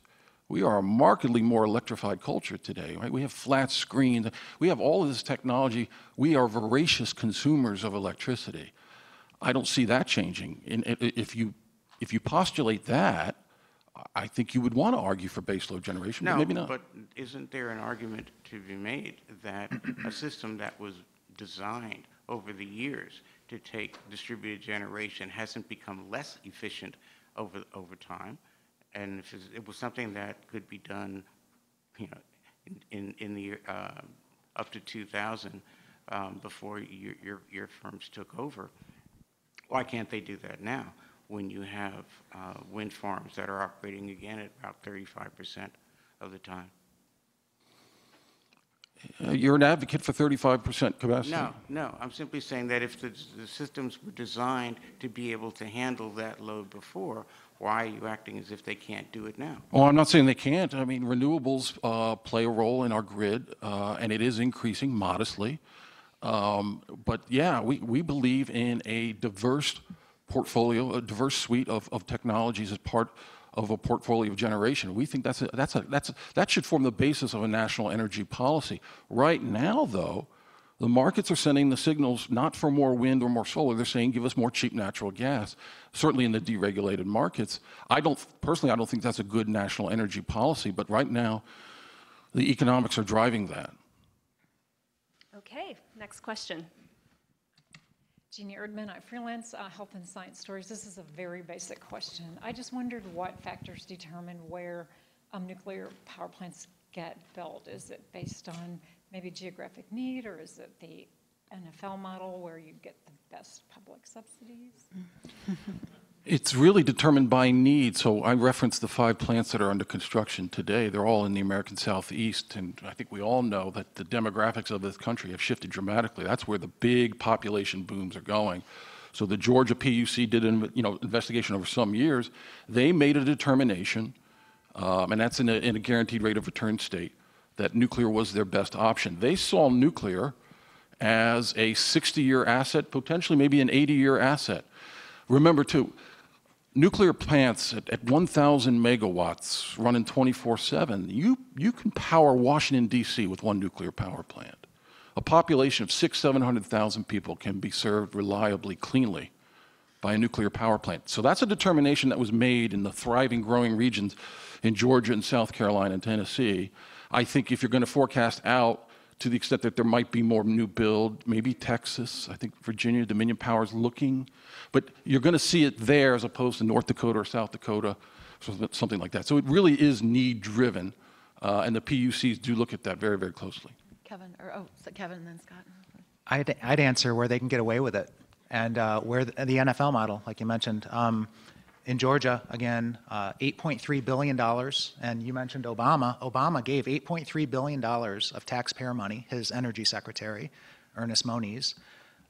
D: We are a markedly more electrified culture today, right? We have flat screens. We have all of this technology. We are voracious consumers of electricity. I don't see that changing. And i- i- if you, if you postulate that, I think you would want to argue for baseload generation, but maybe not.
G: but isn't there an argument to be made that a system that was designed over the years to take distributed generation hasn't become less efficient over, over time? And if it was something that could be done, you know, in, in, in the, uh, up to 2000, um, before your, your, your firms took over, why can't they do that now when you have uh, wind farms that are operating again at about 35% of the time?
D: Uh, You're an advocate for 35% capacity?
G: No, no, I'm simply saying that if the, the systems were designed to be able to handle that load before, why are you acting as if they can't do it now?
D: Well, I'm not saying they can't. I mean, renewables uh, play a role in our grid, uh, and it is increasing modestly. Um, but yeah, we, we believe in a diverse portfolio, a diverse suite of, of technologies as part of a portfolio of generation. We think that's a, that's a, that's a, that should form the basis of a national energy policy. Right now, though, the markets are sending the signals not for more wind or more solar. They're saying give us more cheap natural gas. Certainly in the deregulated markets. I don't personally I don't think that's a good national energy policy, but right now the economics are driving that.
F: Okay, next question.
H: Jeannie Erdman, I freelance uh, health and science stories. This is a very basic question. I just wondered what factors determine where um, nuclear power plants get built. Is it based on maybe geographic need, or is it the NFL model where you get the best public subsidies? [LAUGHS]
D: It's really determined by need. So I referenced the five plants that are under construction today. They're all in the American Southeast, and I think we all know that the demographics of this country have shifted dramatically. That's where the big population booms are going. So the Georgia PUC did an you know investigation over some years. They made a determination, um, and that's in a, in a guaranteed rate of return state, that nuclear was their best option. They saw nuclear as a 60-year asset, potentially maybe an 80-year asset. Remember, too, nuclear plants at, at 1,000 megawatts running 24/7, you you can power Washington D.C. with one nuclear power plant. A population of six, 700,000 people can be served reliably, cleanly by a nuclear power plant. So that's a determination that was made in the thriving, growing regions in Georgia and South Carolina and Tennessee. I think if you're going to forecast out to the extent that there might be more new build, maybe Texas, I think Virginia, Dominion Power is looking, but you're going to see it there as opposed to North Dakota or South Dakota, so- something like that. So it really is need driven, uh, and the PUCs do look at that very, very closely.
B: Kevin, or, oh, so Kevin and then Scott.
C: I'd, I'd answer where they can get away with it, and uh, where the, the NFL model, like you mentioned, um, in Georgia, again, uh, 8.3 billion dollars, and you mentioned Obama. Obama gave 8.3 billion dollars of taxpayer money, his energy secretary, Ernest Moniz,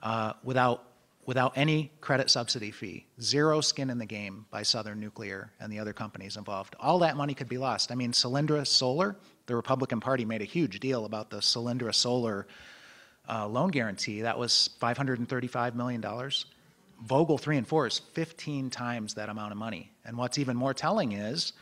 C: uh, without without any credit subsidy fee, zero skin in the game by Southern Nuclear and the other companies involved. All that money could be lost. I mean, Solyndra Solar, the Republican Party made a huge deal about the Solyndra Solar uh, loan guarantee. That was $535 million. Vogtle 3 and 4 is 15 times that amount of money. And what's even more telling is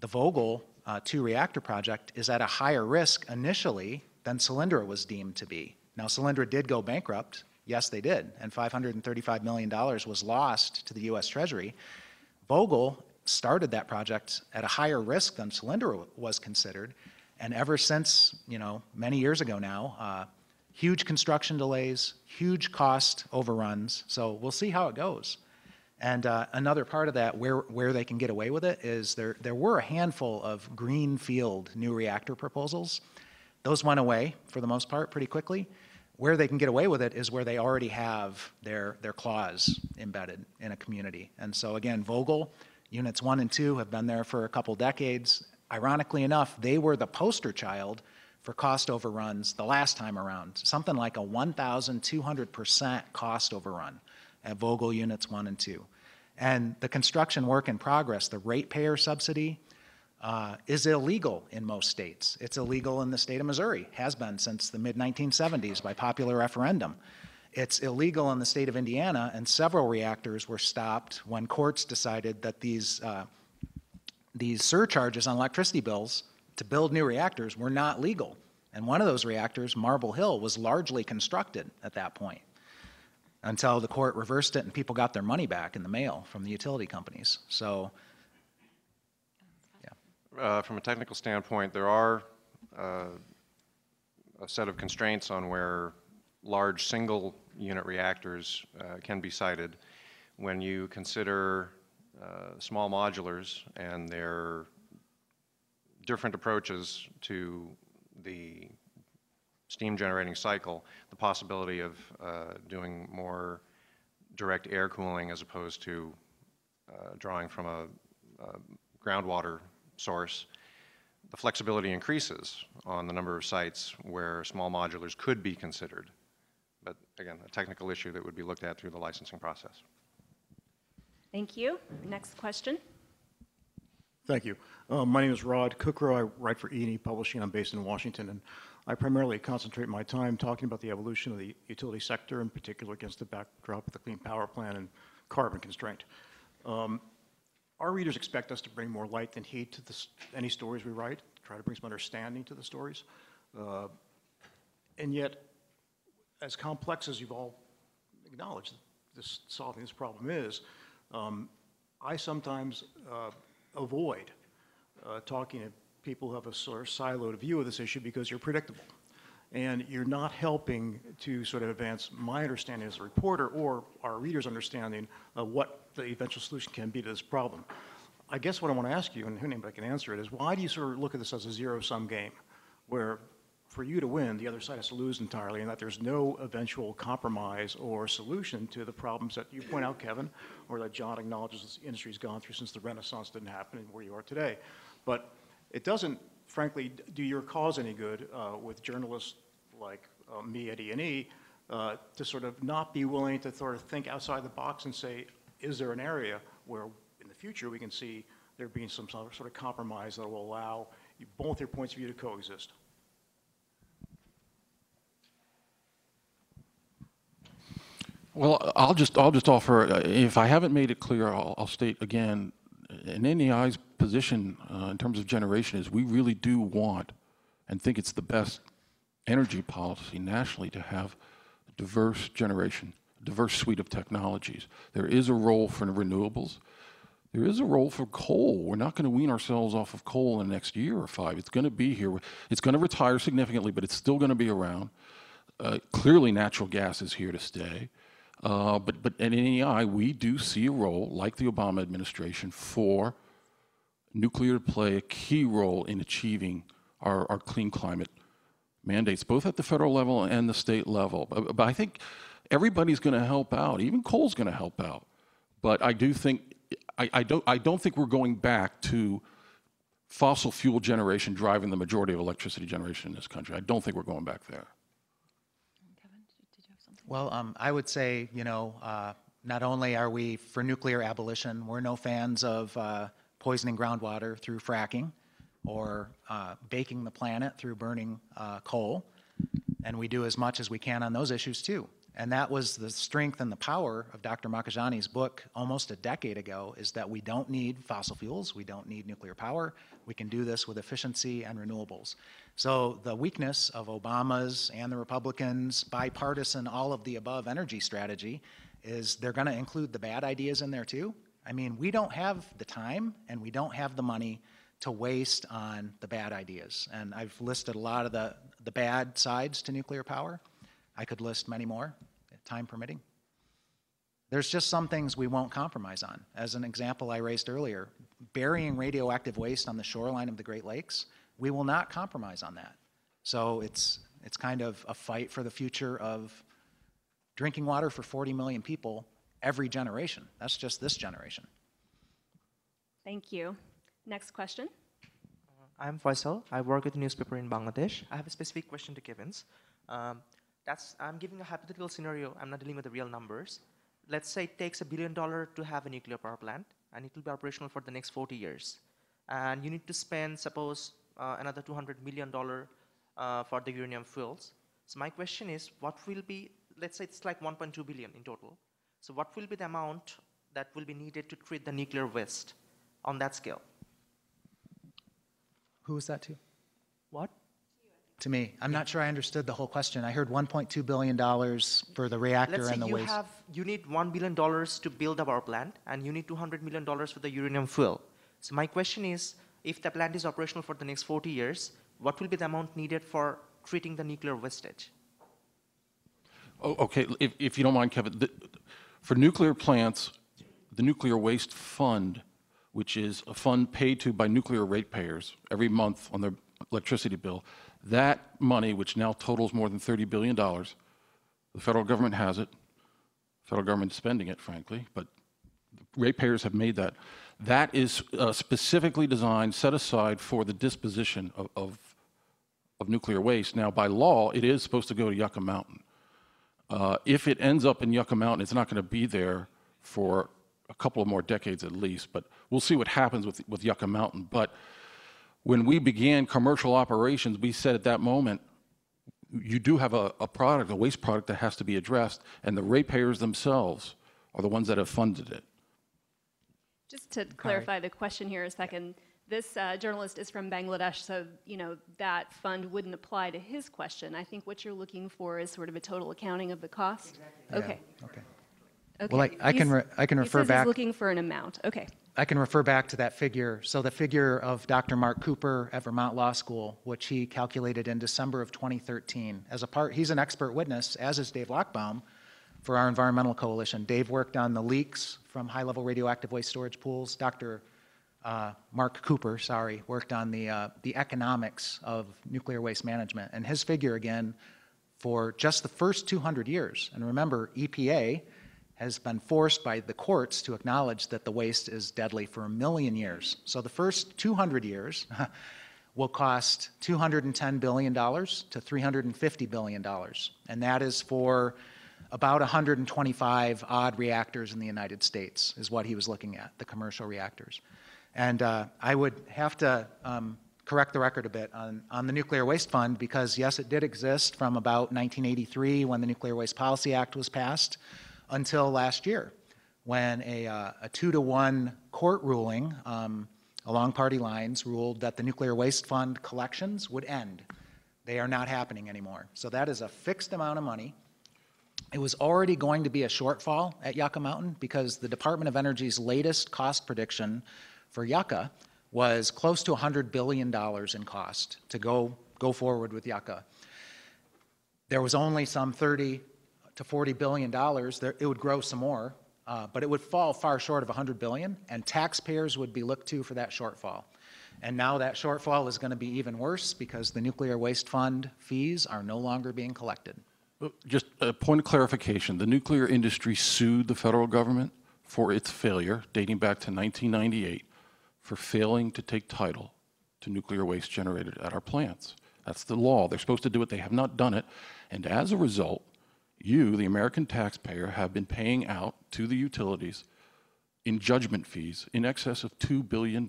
C: the Vogtle uh, 2 reactor project is at a higher risk initially than Solyndra was deemed to be. Now, Solyndra did go bankrupt. Yes, they did. And $535 million was lost to the U.S. Treasury. Vogtle started that project at a higher risk than Solyndra was considered. And ever since, you know, many years ago now, uh, huge construction delays, huge cost overruns. So we'll see how it goes. And uh, another part of that, where, where they can get away with it, is there, there were a handful of greenfield new reactor proposals. Those went away for the most part pretty quickly. Where they can get away with it is where they already have their, their claws embedded in a community. And so again, Vogtle, units one and two have been there for a couple decades. Ironically enough, they were the poster child for cost overruns the last time around, something like a 1,200% cost overrun at Vogtle units one and two. And the construction work in progress, the ratepayer subsidy, uh, is illegal in most states. It's illegal in the state of Missouri, has been since the mid 1970s by popular referendum. It's illegal in the state of Indiana, and several reactors were stopped when courts decided that these, uh, these surcharges on electricity bills to build new reactors were not legal. And one of those reactors, Marble Hill, was largely constructed at that point until the court reversed it and people got their money back in the mail from the utility companies. So,
A: Uh, From a technical standpoint, there are uh, a set of constraints on where large single-unit reactors uh, can be sited. When you consider uh, small modulars and their different approaches to the steam generating cycle, the possibility of uh, doing more direct air cooling as opposed to uh, drawing from a groundwater source, the flexibility increases on the number of sites where small modulars could be considered. But again, a technical issue that would be looked at through the licensing process.
F: Thank you. Next question.
I: Thank you. Uh, My name is Rod Kuckro. I write for E&E Publishing. I'm based in Washington, and I primarily concentrate my time talking about the evolution of the utility sector, in particular against the backdrop of the Clean Power Plan and carbon constraint. Um, Our readers expect us to bring more light than heat to the any stories we write, try to bring some understanding to the stories. Uh, And yet, as complex as you've all acknowledged this, solving this problem is, um, I sometimes uh, avoid uh, talking to people who have a sort of siloed view of this issue because you're predictable. And you're not helping to sort of advance my understanding as a reporter or our readers' understanding of what the eventual solution can be to this problem. I guess what I want to ask you, and who anybody can answer it, is why do you sort of look at this as a zero-sum game, where for you to win, the other side has to lose entirely, and that there's no eventual compromise or solution to the problems that you point out, Kevin, or that John acknowledges this industry's gone through since the Renaissance didn't happen and where you are today. But it doesn't, frankly, do your cause any good uh, with journalists like uh, me at E&E uh, to sort of not be willing to sort of think outside the box and say, is there an area where in the future we can see there being some sort of compromise that will allow both your points of view to coexist?
D: Well, I'll just, I'll just offer, uh, if I haven't made it clear, I'll, I'll state again, in NEI's position uh, in terms of generation is we really do want and think it's the best energy policy nationally to have diverse generation, diverse suite of technologies. There is a role for renewables. There is a role for coal. We're not going to wean ourselves off of coal in the next year or five. It's going to be here. It's going to retire significantly, but it's still going to be around. Uh, clearly, natural gas is here to stay. Uh, but, but at NEI, we do see a role, like the Obama administration, for nuclear to play a key role in achieving our, our clean climate mandates, both at the federal level and the state level. But, but I think everybody's going to help out. Even coal's going to help out. But I do think I, I don't I don't think we're going back to fossil fuel generation driving the majority of electricity generation in this country. I don't think we're going back there. Kevin, did you have something?
C: Well, um, I would say, you know, uh, not only are we for nuclear abolition, we're no fans of uh, poisoning groundwater through fracking or uh, baking the planet through burning uh, coal, and we do as much as we can on those issues too. And that was the strength and the power of Dr. Makhijani's book almost a decade ago, is that we don't need fossil fuels, we don't need nuclear power, we can do this with efficiency and renewables. So the weakness of Obama's and the Republicans' bipartisan, all of the above energy strategy is they're going to include the bad ideas in there too. I mean, we don't have the time and we don't have the money to waste on the bad ideas. And I've listed a lot of the, the bad sides to nuclear power. I could list many more, time permitting. There's just some things we won't compromise on. As an example I raised earlier, burying radioactive waste on the shoreline of the Great Lakes, we will not compromise on that. So it's, it's kind of a fight for the future of drinking water for 40 million people every generation. That's just this generation.
F: Thank you. Next question.
J: I'm Faisal. I work with a newspaper in Bangladesh. I have a specific question to Kevin's. Um, that's, I'm giving a hypothetical scenario. I'm not dealing with the real numbers. Let's say it takes a billion dollars to have a nuclear power plant, and it will be operational for the next 40 years. And you need to spend, suppose, uh, another 200 million dollar uh, for the uranium fuels. So my question is, what will be? Let's say it's like 1.2 billion in total. So what will be the amount that will be needed to treat the nuclear waste on that scale?
C: Who is that to?
J: What?
C: To me. I'm not sure I understood the whole question. I heard $1.2 billion for the reactor
J: Let's say
C: and the
J: you
C: waste.
J: have you need one billion dollars to build a power plant, and you need 200 million dollars for the uranium fuel. So my question is, if the plant is operational for the next 40 years, what will be the amount needed for treating the nuclear wastage?
D: Oh, okay, if, if you don't mind, Kevin, the, for nuclear plants, the Nuclear Waste Fund, which is a fund paid to by nuclear ratepayers every month on their electricity bill, that money, which now totals more than $30 billion, the federal government has it, federal government spending it, frankly, but ratepayers have made that. That is uh, specifically designed, set aside for the disposition of, of, of nuclear waste. Now, by law, it is supposed to go to Yucca Mountain. Uh, if it ends up in Yucca Mountain, it's not going to be there for a couple of more decades at least, but we'll see what happens with, with Yucca Mountain. But when we began commercial operations, we said at that moment, you do have a, a product, a waste product that has to be addressed, and the ratepayers themselves are the ones that have funded it.
F: Just to clarify the question here a second, this uh, journalist is from Bangladesh, so you know that fund wouldn't apply to his question. I think what you're looking for is sort of a total accounting of the cost. Okay.
C: Okay.
F: Okay.
C: Well, I- I can
F: He's-
C: re- I can
F: he
C: refer
F: says
C: back-
F: He's looking for an amount. Okay.
C: I can refer back to that figure. So the figure of Dr. Mark Cooper at Vermont Law School, which he calculated in December of 2013, as a part, he's an expert witness, as is Dave Lochbaum, for our environmental coalition. Dave worked on the leaks from high-level radioactive waste storage pools. Dr. Uh, Mark Cooper, sorry, worked on the uh, the economics of nuclear waste management, and his figure again for just the first 200 years. And remember, EPA has been forced by the courts to acknowledge that the waste is deadly for a million years. So the first 200 years [LAUGHS] will cost $210 billion to $350 billion. And that is for about 125 odd reactors in the United States, is what he was looking at, the commercial reactors. And uh, I would have to um, correct the record a bit on, on the Nuclear Waste Fund because, yes, it did exist from about 1983 when the Nuclear Waste Policy Act was passed until last year when a, uh, a two to one court ruling um, along party lines ruled that the Nuclear Waste Fund collections would end. They are not happening anymore. So that is a fixed amount of money. It was already going to be a shortfall at Yucca Mountain because the Department of Energy's latest cost prediction for Yucca was close to $100 billion in cost to go, go forward with Yucca. There was only some 30 to 40 billion dollars. There, it would grow some more, uh, but it would fall far short of 100 billion, and taxpayers would be looked to for that shortfall. And now that shortfall is going to be even worse because the nuclear waste fund fees are no longer being collected.
D: Just a point of clarification, the nuclear industry sued the federal government for its failure dating back to 1998 for failing to take title to nuclear waste generated at our plants. That's the law. They're supposed to do it. They have not done it. And as a result, you, the American taxpayer, have been paying out to the utilities in judgment fees in excess of $2 billion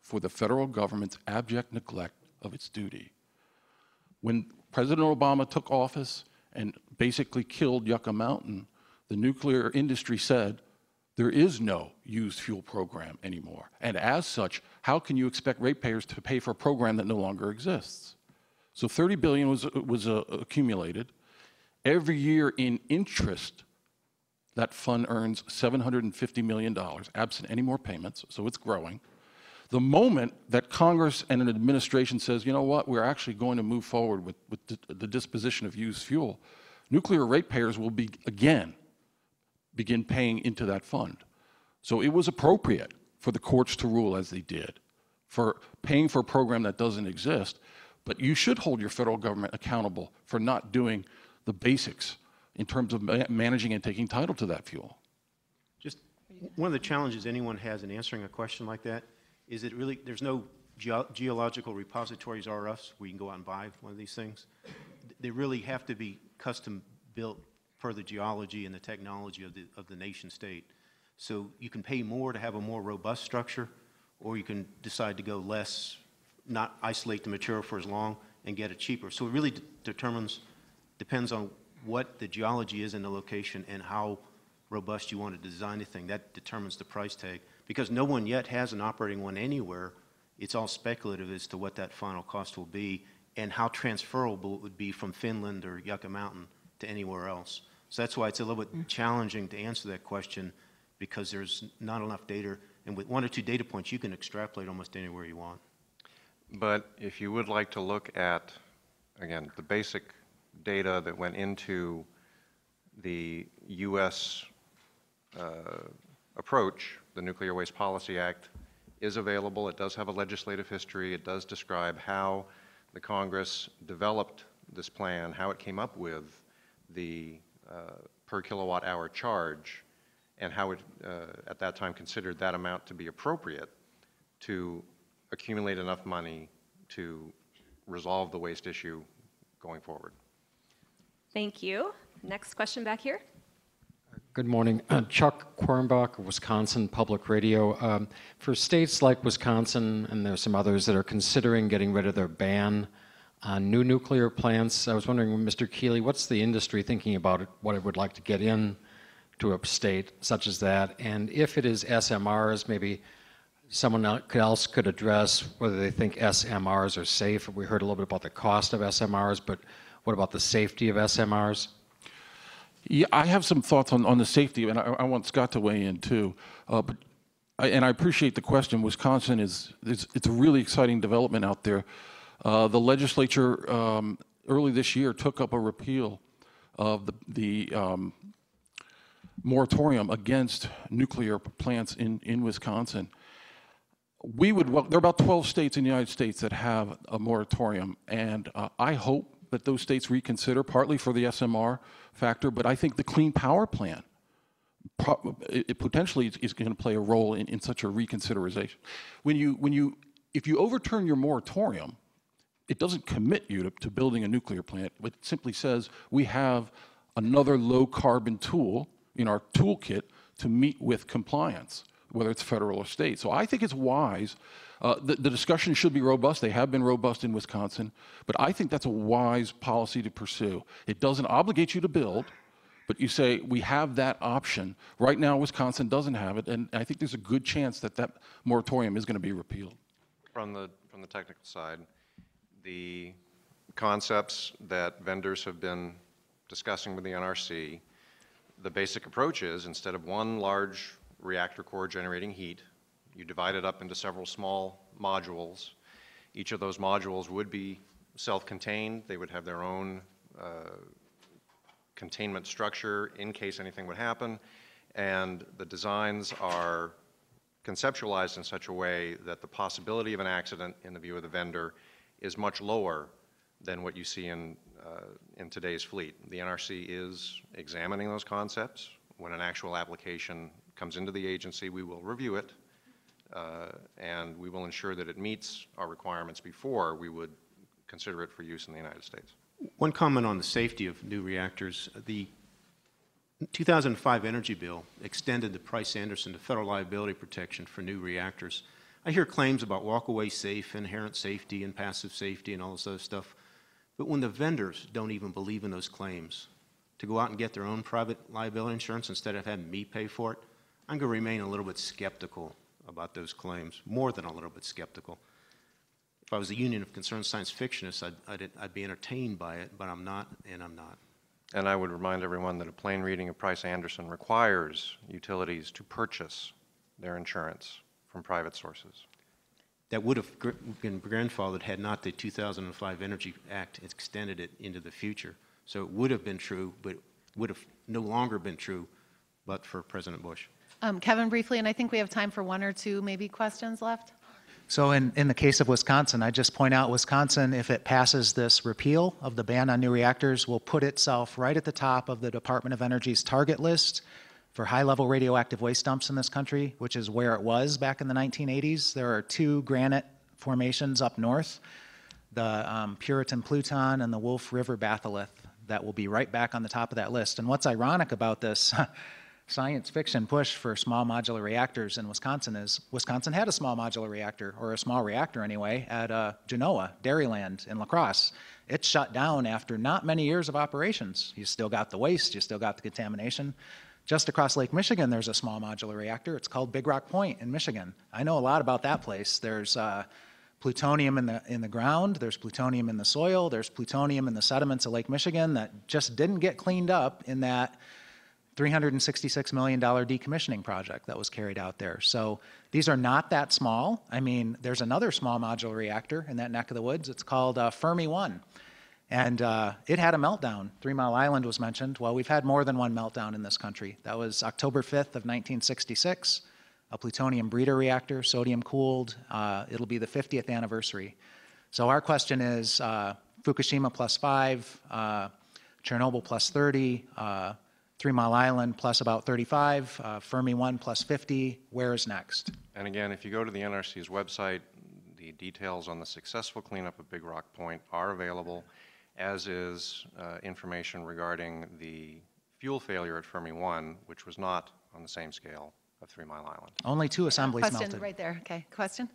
D: for the federal government's abject neglect of its duty. When President Obama took office and basically killed Yucca Mountain, the nuclear industry said, there is no used fuel program anymore. And as such, how can you expect ratepayers to pay for a program that no longer exists? So 30 billion was, was uh, accumulated. Every year in interest, that fund earns $750 million, absent any more payments, so it's growing. The moment that Congress and an administration says, you know what, we're actually going to move forward with, with the, disposition of used fuel, nuclear ratepayers will be, again, begin paying into that fund. So it was appropriate for the courts to rule as they did, for paying for a program that doesn't exist, but you should hold your federal government accountable for not doing the basics in terms of ma- managing and taking title to that fuel.
E: Just, one of the challenges anyone has in answering a question like that is it really, there's no geo- geological repositories us where you can go out and buy one of these things. They really have to be custom built per the geology and the technology of the, of the nation state. So you can pay more to have a more robust structure, or you can decide to go less, not isolate the material for as long and get it cheaper. So it really de- determines, depends on what the geology is in the location and how robust you want to design the thing. That determines the price tag. Because no one yet has an operating one anywhere, it's all speculative as to what that final cost will be and how transferable it would be from Finland or Yucca Mountain to anywhere else. So that's why it's a little bit mm-hmm. challenging to answer that question because there's not enough data. And with one or two data points, you can extrapolate almost anywhere you want.
A: But if you would like to look at, again, the basic data that went into the U.S. uh, approach, the Nuclear Waste Policy Act is available. It does have a legislative history. It does describe how the Congress developed this plan, how it came up with the uh, per kilowatt hour charge, and how it, uh, at that time, considered that amount to be appropriate to accumulate enough money to resolve the waste issue going forward.
F: Thank you. Next question back here.
K: Good morning. Uh, [CLEARS THROAT] Chuck Quirmbach, Wisconsin Public Radio. Um, for states like Wisconsin, and there's some others that are considering getting rid of their ban on new nuclear plants, I was wondering, Mr. Keeley, what's the industry thinking about it, what it would like to get in to a state such as that? And if it is SMRs, maybe someone else could address whether they think SMRs are safe. We heard a little bit about the cost of SMRs, but what about the safety of SMRs?
D: Yeah, I have some thoughts on, on the safety, and I, I want Scott to weigh in too. Uh, but I- and I appreciate the question. Wisconsin is, it's, it's a really exciting development out there. Uh, the legislature um, early this year took up a repeal of the, the um, moratorium against nuclear plants in, in Wisconsin. We would, wel- there are about 12 states in the United States that have a moratorium, and uh, I hope that those states reconsider, partly for the SMR factor, but I think the Clean Power Plan it potentially is- is going to play a role in, in such a reconsideration. When you, when you, if you overturn your moratorium, it doesn't commit you to, to building a nuclear plant. It simply says we have another low carbon tool in our toolkit to meet with compliance, whether it's federal or state. So I think it's wise. Uh, the, the discussion should be robust. They have been robust in Wisconsin, but I think that's a wise policy to pursue. It doesn't obligate you to build, but you say we have that option. Right now, Wisconsin doesn't have it, and I think there's a good chance that that moratorium is going to be repealed.
A: From the, from the technical side, the concepts that vendors have been discussing with the NRC, the basic approach is instead of one large reactor core generating heat, you divide it up into several small modules. Each of those modules would be self-contained. They would have their own uh, containment structure in case anything would happen. And the designs are conceptualized in such a way that the possibility of an accident in the view of the vendor is much lower than what you see in, uh, in today's fleet. The NRC is examining those concepts. When an actual application comes into the agency, we will review it, Uh, and we will ensure that it meets our requirements before we would consider it for use in the United States.
E: One comment on the safety of new reactors. The 2005 Energy Bill extended the Price-Anderson to federal liability protection for new reactors. I hear claims about walk-away safe, inherent safety, and passive safety, and all this other stuff. But when the vendors don't even believe in those claims, to go out and get their own private liability insurance instead of having me pay for it, I'm going to remain a little bit skeptical about those claims, more than a little bit skeptical. If I was a Union of Concerned Science Fictionists, I'd, I'd, I'd be entertained by it, but I'm not, and I'm not.
A: And I would remind everyone that a plain reading of Price-Anderson requires utilities to purchase their insurance from private sources.
E: That would have been grandfathered had not the 2005 Energy Act extended it into the future. So it would have been true, but would have no longer been true but for President Bush.
B: Um, Kevin, briefly, and I think we have time for one or two maybe questions left.
C: So in, in the case of Wisconsin, I just point out Wisconsin, if it passes this repeal of the ban on new reactors, will put itself right at the top of the Department of Energy's target list for high-level radioactive waste dumps in this country, which is where it was back in the 1980s. There are two granite formations up north, the um, Puritan Pluton and the Wolf River Batholith, that will be right back on the top of that list. And what's ironic about this [LAUGHS] science fiction push for small modular reactors in Wisconsin is Wisconsin had a small modular reactor, or a small reactor anyway, at uh, Genoa, Dairyland in La Crosse. It shut down after not many years of operations. You still got the waste, you still got the contamination. Just across Lake Michigan, there's a small modular reactor. It's called Big Rock Point in Michigan. I know a lot about that place. There's uh, plutonium in the, in the ground, there's plutonium in the soil, there's plutonium in the sediments of Lake Michigan that just didn't get cleaned up in that $366 million decommissioning project that was carried out there. So these are not that small. I mean, there's another small modular reactor in that neck of the woods. It's called uh, Fermi 1. And uh, it had a meltdown. Three Mile Island was mentioned. Well, we've had more than one meltdown in this country. That was October 5th of 1966, a plutonium breeder reactor, sodium cooled. Uh, it'll be the 50th anniversary. So our question is uh, Fukushima plus five, uh, Chernobyl plus 30, uh, Three Mile Island plus about 35, uh, Fermi 1 plus 50. Where is next?
A: And again, if you go to the NRC's website, the details on the successful cleanup of Big Rock Point are available, as is uh, information regarding the fuel failure at Fermi 1, which was not on the same scale of Three Mile Island.
C: Only two assemblies
B: Question
C: melted.
B: right there. Okay, question?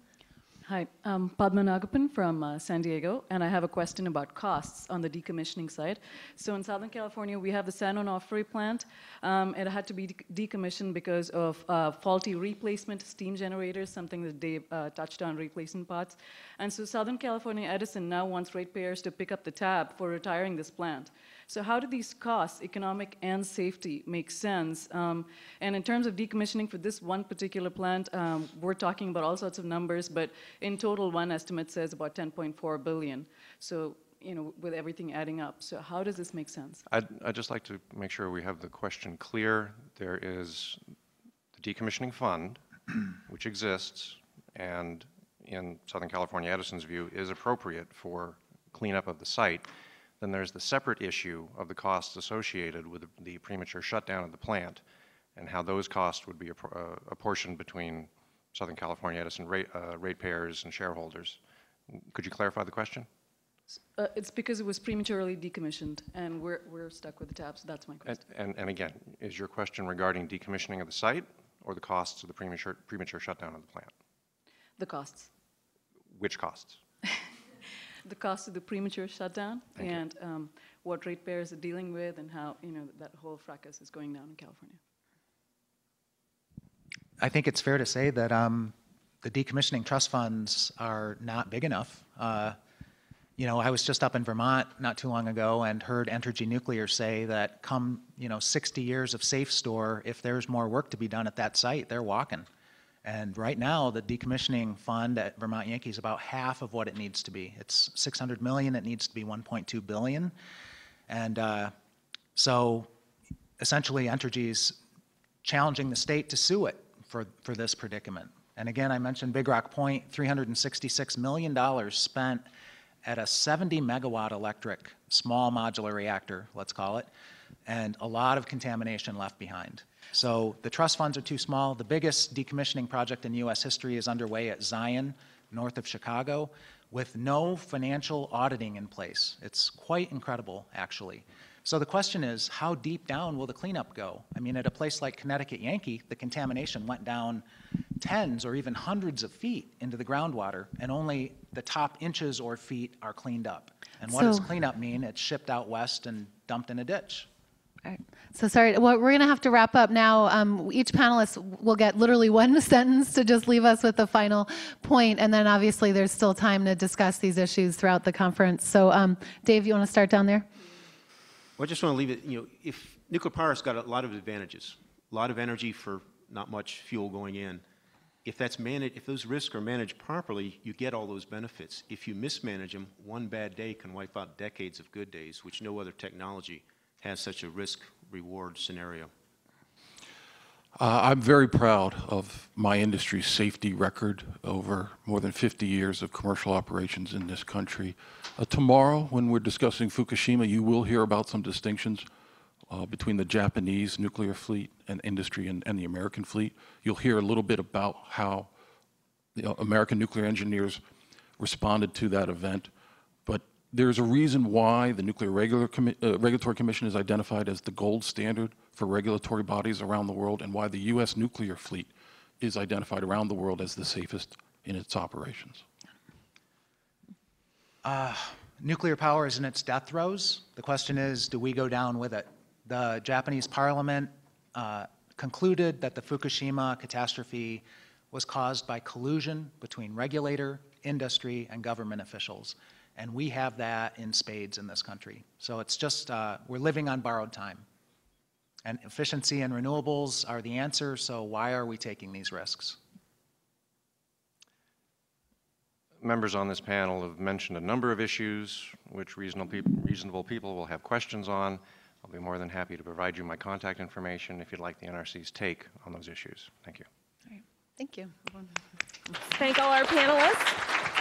L: Hi, I'm Padma Nagappan from uh, San Diego, and I have a question about costs on the decommissioning side. So in Southern California, we have the San Onofre plant. Um, it had to be de- decommissioned because of uh, faulty replacement steam generators, something that Dave uh, touched on, replacement parts. And so Southern California Edison now wants ratepayers to pick up the tab for retiring this plant. So how do these costs, economic and safety, make sense? Um, and in terms of decommissioning for this one particular plant, um, we're talking about all sorts of numbers, but in total, one estimate says about 10.4 billion. So, you know, with everything adding up. So how does this make sense?
A: I'd, I'd just like to make sure we have the question clear. There is the decommissioning fund, [CLEARS THROAT] which exists, and in Southern California Edison's view, is appropriate for cleanup of the site. Then there's the separate issue of the costs associated with the premature shutdown of the plant and how those costs would be uh, apportioned between Southern California Edison rate, uh, ratepayers and shareholders. Could you clarify the question?
L: Uh, it's because it was prematurely decommissioned, and we're, we're stuck with the tabs. That's my question.
A: And, and, and again, is your question regarding decommissioning of the site or the costs of the premature, premature shutdown of the plant?
L: The costs.
A: Which costs?
L: The cost of the premature shutdown
A: Thank
L: and um, what ratepayers are dealing with and how, you know, that whole fracas is going down in California.
C: I think it's fair to say that um, the decommissioning trust funds are not big enough. Uh, you know, I was just up in Vermont not too long ago and heard Entergy Nuclear say that come, you know, 60 years of SAFSTOR, if there's more work to be done at that site, they're walking. And right now, the decommissioning fund at Vermont Yankee is about half of what it needs to be. It's 600 million, it needs to be 1.2 billion. And uh, so essentially, Entergy's challenging the state to sue it for, for this predicament. And again, I mentioned Big Rock Point, $366 million spent at a 70 megawatt electric small modular reactor, let's call it, and a lot of contamination left behind. So the trust funds are too small. The biggest decommissioning project in U.S. history is underway at Zion, north of Chicago, with no financial auditing in place. It's quite incredible, actually. So the question is, how deep down will the cleanup go? I mean, at a place like Connecticut Yankee, the contamination went down tens or even hundreds of feet into the groundwater, and only the top inches or feet are cleaned up. And what does cleanup mean? It's shipped out west and dumped in a ditch.
B: So sorry, well, we're going to have to wrap up now. Um, each panelist will get literally [LAUGHS] one sentence to just leave us with the final point, and then obviously there's still time to discuss these issues throughout the conference. So, um, Dave, you want to start down there?
E: Well, I just want to leave it, you know, if nuclear power has got a lot of advantages, a lot of energy for not much fuel going in. If that's managed, if those risks are managed properly, you get all those benefits. If you mismanage them, one bad day can wipe out decades of good days, which no other technology has such a risk-reward scenario.
D: Uh, I'm very proud of my industry's safety record over more than 50 years of commercial operations in this country. Uh, tomorrow, when we're discussing Fukushima, you will hear about some distinctions uh, between the Japanese nuclear fleet and industry and, and the American fleet. You'll hear a little bit about how the uh, American nuclear engineers responded to that event. There's a reason why the Nuclear Regular uh, Regulatory Commission is identified as the gold standard for regulatory bodies around the world, and why the U.S. nuclear fleet is identified around the world as the safest in its operations.
C: Uh, nuclear power is in its death throes. The question is, do we go down with it? The Japanese parliament uh, concluded that the Fukushima catastrophe was caused by collusion between regulator, industry, and government officials. And we have that in spades in this country. So it's just, uh, we're living on borrowed time. And efficiency and renewables are the answer, so why are we taking these risks?
A: Members on this panel have mentioned a number of issues which reasonable, peop- reasonable people will have questions on. I'll be more than happy to provide you my contact information if you'd like the NRC's take on those issues. Thank you.
B: Thank you.
F: Thank all our panelists.